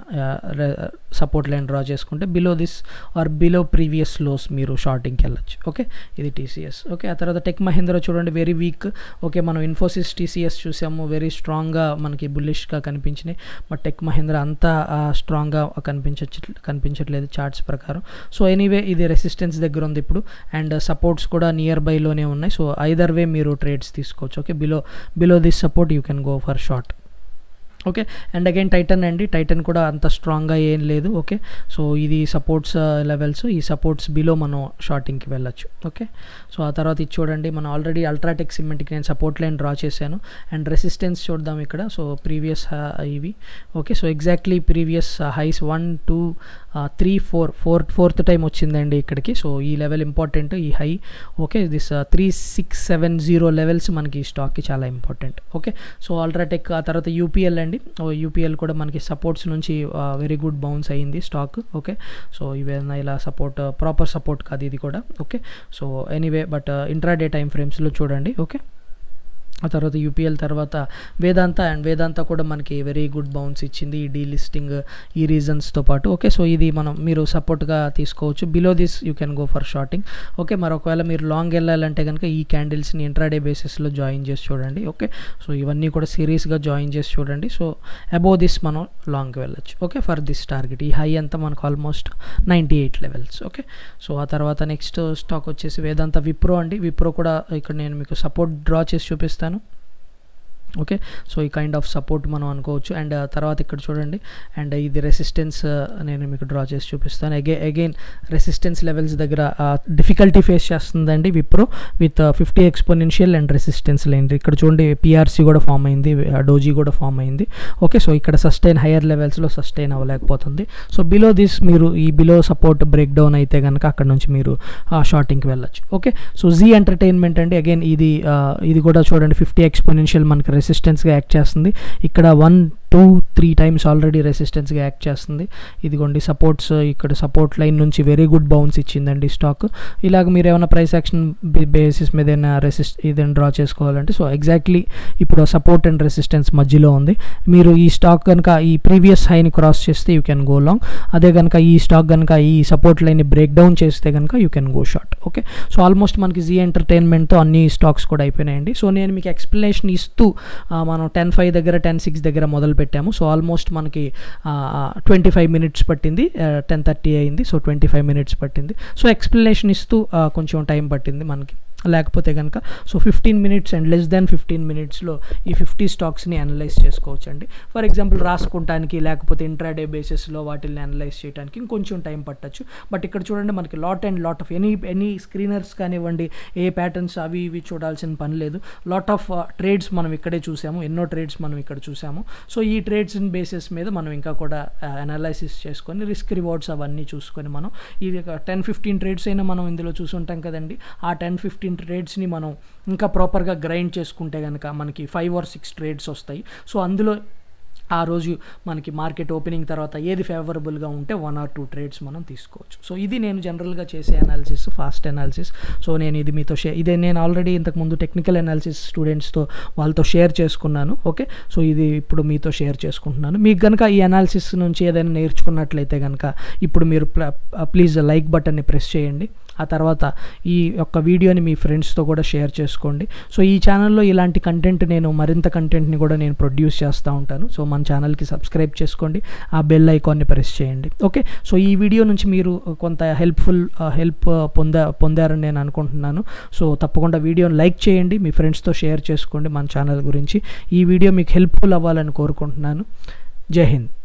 సపోర్ట్ లైన్ డ్రా చేసుకుంటే below this or below previous lows మీరు షార్టింగ్కి వెళ్ళచ్చు. ఓకే ఇది టీసీఎస్ ఓకే ఆ తర్వాత టెక్ మహేంద్ర చూడండి. వెరీ వీక్ ఓకే మనం ఇన్ఫోసిస్ టీసీఎస్ చూసాము. వెరీ స్ట్రాంగ్గా మనకి బుల్లిష్గా కనిపించినాయి. బట్ టెక్ మహేంద్ర అంతా స్ట్రాంగ్గా కనిపించ కనిపించట్లేదు చార్ట్స్ ప్రకారం. సో ఎనీవే ఇది రెసిస్టెన్స్ దగ్గర ఉంది ఇప్పుడు. అండ్ సపోర్ట్స్ uh, కూడా నియర్ బైలోనే ఉన్నాయి. సో ఐదర్ వే మీరు ట్రేడ్స్ తీసుకోవచ్చు. Okay below below this support you can go for short okay? And again Titan అండి. టైటన్ కూడా అంత స్ట్రాంగ్గా ఏం లేదు. ఓకే? సో ఇది సపోర్ట్స్ లెవెల్స్ ఈ సపోర్ట్స్ బిలో మనం షార్టింగ్కి వెళ్ళొచ్చు. ఓకే? సో ఆ తర్వాత ఇది చూడండి. మనం ఆల్రెడీ అల్ట్రాటెక్ సిమెంట్కి నేను సపోర్ట్ లైన్ డ్రా చేశాను. అండ్ రెసిస్టెన్స్ చూద్దాం ఇక్కడ. సో ప్రీవియస్ ఇవి. Okay? So exactly previous highs one two three four four fourth time వచ్చిందండి ఇక్కడికి. సో ఈ లెవెల్ ఇంపార్టెంట్ ఈ high okay? This three six seven zero levels మనకి ఈ స్టాక్కి చాలా ఇంపార్టెంట్ ఓకే? సో అల్ట్రాటెక్ ఆ తర్వాత యూపీఎల్ అండి. యూపీఎల్ కూడా మనకి సపోర్ట్స్ నుంచి వెరీ గుడ్ బౌన్స్ అయ్యింది స్టాక్ ఓకే సో ఇవేనా ఇలా సపోర్ట్ ప్రాపర్ సపోర్ట్ కాదు ఇది కూడా okay so anyway but intraday time ఫ్రేమ్స్లో చూడండి ఓకే ఆ తర్వాత యూపీఎల్ తర్వాత వేదాంత అండ్ వేదాంత కూడా మనకి వెరీ గుడ్ బౌన్స్ ఇచ్చింది ఈ డీలిస్టింగ్ ఈ రీజన్స్తో పాటు. ఓకే సో ఇది మనం మీరు సపోర్ట్గా తీసుకోవచ్చు. Below this you can go for shorting okay మరి ఒకవేళ మీరు లాంగ్ వెళ్ళాలంటే కనుక ఈ క్యాండిల్స్ని ఇంట్రాడే బేసిస్లో జాయిన్ చేసి చూడండి. ఓకే సో ఇవన్నీ కూడా సిరీస్గా జాయిన్ చేసి చూడండి. సో అబోవ్ దిస్ మనం లాంగ్ వెళ్ళచ్చు. ఓకే ఫర్ దిస్ టార్గెట్ ఈ హై అంతా మనకు almost ninety eight levels okay so ఆ తర్వాత నెక్స్ట్ స్టాక్ వచ్చేసి వేదాంత విప్రో అండి. విప్రో కూడా ఇక్కడ నేను మీకు సపోర్ట్ డ్రా చేసి చూపిస్తాను. ano. ఓకే సో ఈ కైండ్ ఆఫ్ సపోర్ట్ మనం అనుకోవచ్చు. అండ్ uh, తర్వాత ఇక్కడ చూడండి. అండ్ uh, ఇది రెసిస్టెన్స్ uh, నేను మీకు డ్రా చేసి చూపిస్తాను. అగే అగైన్ రెసిస్టెన్స్ లెవెల్స్ దగ్గర డిఫికల్టీ ఫేస్ చేస్తుందండి Wipro with fifty exponential and resistance లేని. ఇక్కడ చూడండి పిఆర్సీ కూడా ఫామ్ అయింది. డోజీ కూడా ఫామ్ అయింది. ఓకే సో ఇక్కడ సస్టైన్ హయ్యర్ లెవెల్స్లో సస్టైన్ అవ్వలేకపోతుంది. సో బిలో దిస్ మీరు ఈ బిలో సపోర్ట్ బ్రేక్ డౌన్ అయితే కనుక అక్కడ నుంచి మీరు షార్టింగ్కి వెళ్ళచ్చు. ఓకే సో జీ ఎంటర్టైన్మెంట్ అండి. అగైన్ ఇది ఇది కూడా చూడండి ఫిఫ్టీ ఎక్స్పోనెన్షియల్ మనకి రెసిస్టెన్స్గా యాక్ట్ చేస్తుంది. ఇక్కడ one two three times already రెసిస్టెన్స్గా act చేస్తుంది. ఇదిగోండి సపోర్ట్స్ ఇక్కడ సపోర్ట్ లైన్ నుంచి వెరీ గుడ్ బౌన్స్ ఇచ్చిందండి స్టాక్. ఇలాగ మీరు ఏమైనా ప్రైస్ యాక్షన్ బేసిస్ మీద ఏదైనా రెసిస్ట్ ఏదైనా డ్రా చేసుకోవాలంటే సో ఎగ్జాక్ట్లీ ఇప్పుడు సపోర్ట్ అండ్ రెసిస్టెన్స్ మధ్యలో ఉంది. మీరు ఈ స్టాక్ కనుక ఈ ప్రీవియస్ హైని క్రాస్ చేస్తే యూ కెన్ గో లాంగ్. అదే కనుక ఈ స్టాక్ కనుక ఈ సపోర్ట్ లైన్ని బ్రేక్ డౌన్ చేస్తే కనుక you can go short. Okay? So almost మనకి జీ ఎంటర్టైన్మెంట్తో అన్ని స్టాక్స్ కూడా అయిపోయినాయండి. సో నేను మీకు ఎక్స్ప్లెనేషన్ ఇస్తూ మనం టెన్ ఫైవ్ దగ్గర టెన్ సిక్స్ దగ్గర మొదలు పెట్టాము. సో ఆల్మోస్ట్ మనకి ట్వంటీ ఫైవ్ మినిట్స్ పట్టింది. టెన్ థర్టీ అయింది. సో ట్వంటీ ఫైవ్ మినిట్స్ పట్టింది. సో ఎక్స్ప్లెనేషన్ ఇస్తూ కొంచెం టైం పట్టింది మనకి. లేకపోతే కనుక so fifteen minutes and less than fifteen మినిట్స్లో ఈ ఫిఫ్టీ స్టాక్స్ని అనలైజ్ చేసుకోవచ్చు అండి ఫర్ ఎగ్జాంపుల్ రాసుకుంటానికి లేకపోతే ఇంట్రాడే బేసిస్లో వాటిని అనలైజ్ చేయడానికి ఇంకొంచెం టైం పట్టచ్చు. బట్ ఇక్కడ చూడండి మనకి lot and lot of any any screeners కానివ్వండి ఏ ప్యాటర్న్స్ అవి ఇవి చూడాల్సిన పని లేదు. లాట్ ఆఫ్ ట్రేడ్స్ మనం ఇక్కడే చూసాము ఎన్నో ట్రేడ్స్ మనం ఇక్కడ చూసాము. సో ఈ ట్రేడ్స్ బేసిస్ మీద మనం ఇంకా కూడా uh, అనాలైసిస్ చేసుకొని రిస్క్ రివార్డ్స్ అవన్నీ చూసుకొని మనం ఈ టెన్ ఫిఫ్టీన్ ట్రేడ్స్ అయినా మనం ఇందులో చూసుంటాం కదండి. ఆ టెన్ ఫిఫ్టీన్ ఫిఫ్టీన్ ట్రేడ్స్ని మనం ఇంకా ప్రాపర్గా గ్రైండ్ చేసుకుంటే కనుక మనకి ఫైవ్ ఆర్ సిక్స్ ట్రేడ్స్ వస్తాయి. సో అందులో ఆ రోజు మనకి మార్కెట్ ఓపెనింగ్ తర్వాత ఏది ఫేవరబుల్గా ఉంటే వన్ ఆర్ టూ ట్రేడ్స్ మనం తీసుకోవచ్చు. సో ఇది నేను జనరల్గా చేసే అనాలిసిస్ ఫాస్ట్ అనాలిసిస్ సో నేను ఇది మీతో షేర్ ఇదే నేను ఆల్రెడీ ఇంతకుముందు టెక్నికల్ అనాలిసిస్ స్టూడెంట్స్తో వాళ్ళతో షేర్ చేసుకున్నాను. ఓకే సో ఇది ఇప్పుడు మీతో షేర్ చేసుకుంటున్నాను. మీకు కనుక ఈ అనాలిసిస్ నుంచి ఏదైనా నేర్చుకున్నట్లయితే కనుక ఇప్పుడు మీరు ప్లీజ్ లైక్ బటన్ని ప్రెస్ చేయండి. ఆ తర్వాత ఈ యొక్క వీడియోని మీ ఫ్రెండ్స్తో కూడా షేర్ చేసుకోండి. సో ఈ ఛానల్లో ఇలాంటి కంటెంట్ నేను మరింత కంటెంట్ని కూడా నేను ప్రొడ్యూస్ చేస్తూ ఉంటాను. సో మన ఛానల్కి సబ్స్క్రైబ్ చేసుకోండి. ఆ బెల్ ఐకాన్ని ప్రెస్ చేయండి. ఓకే? సో ఈ వీడియో నుంచి మీరు కొంత హెల్ప్ఫుల్ హెల్ప్ పొందా పొందారని నేను అనుకుంటున్నాను. సో తప్పకుండా వీడియోని లైక్ చేయండి. మీ ఫ్రెండ్స్తో షేర్ చేసుకోండి మన ఛానల్ గురించి. ఈ వీడియో మీకు హెల్ప్ఫుల్ అవ్వాలని కోరుకుంటున్నాను. జై హింద్.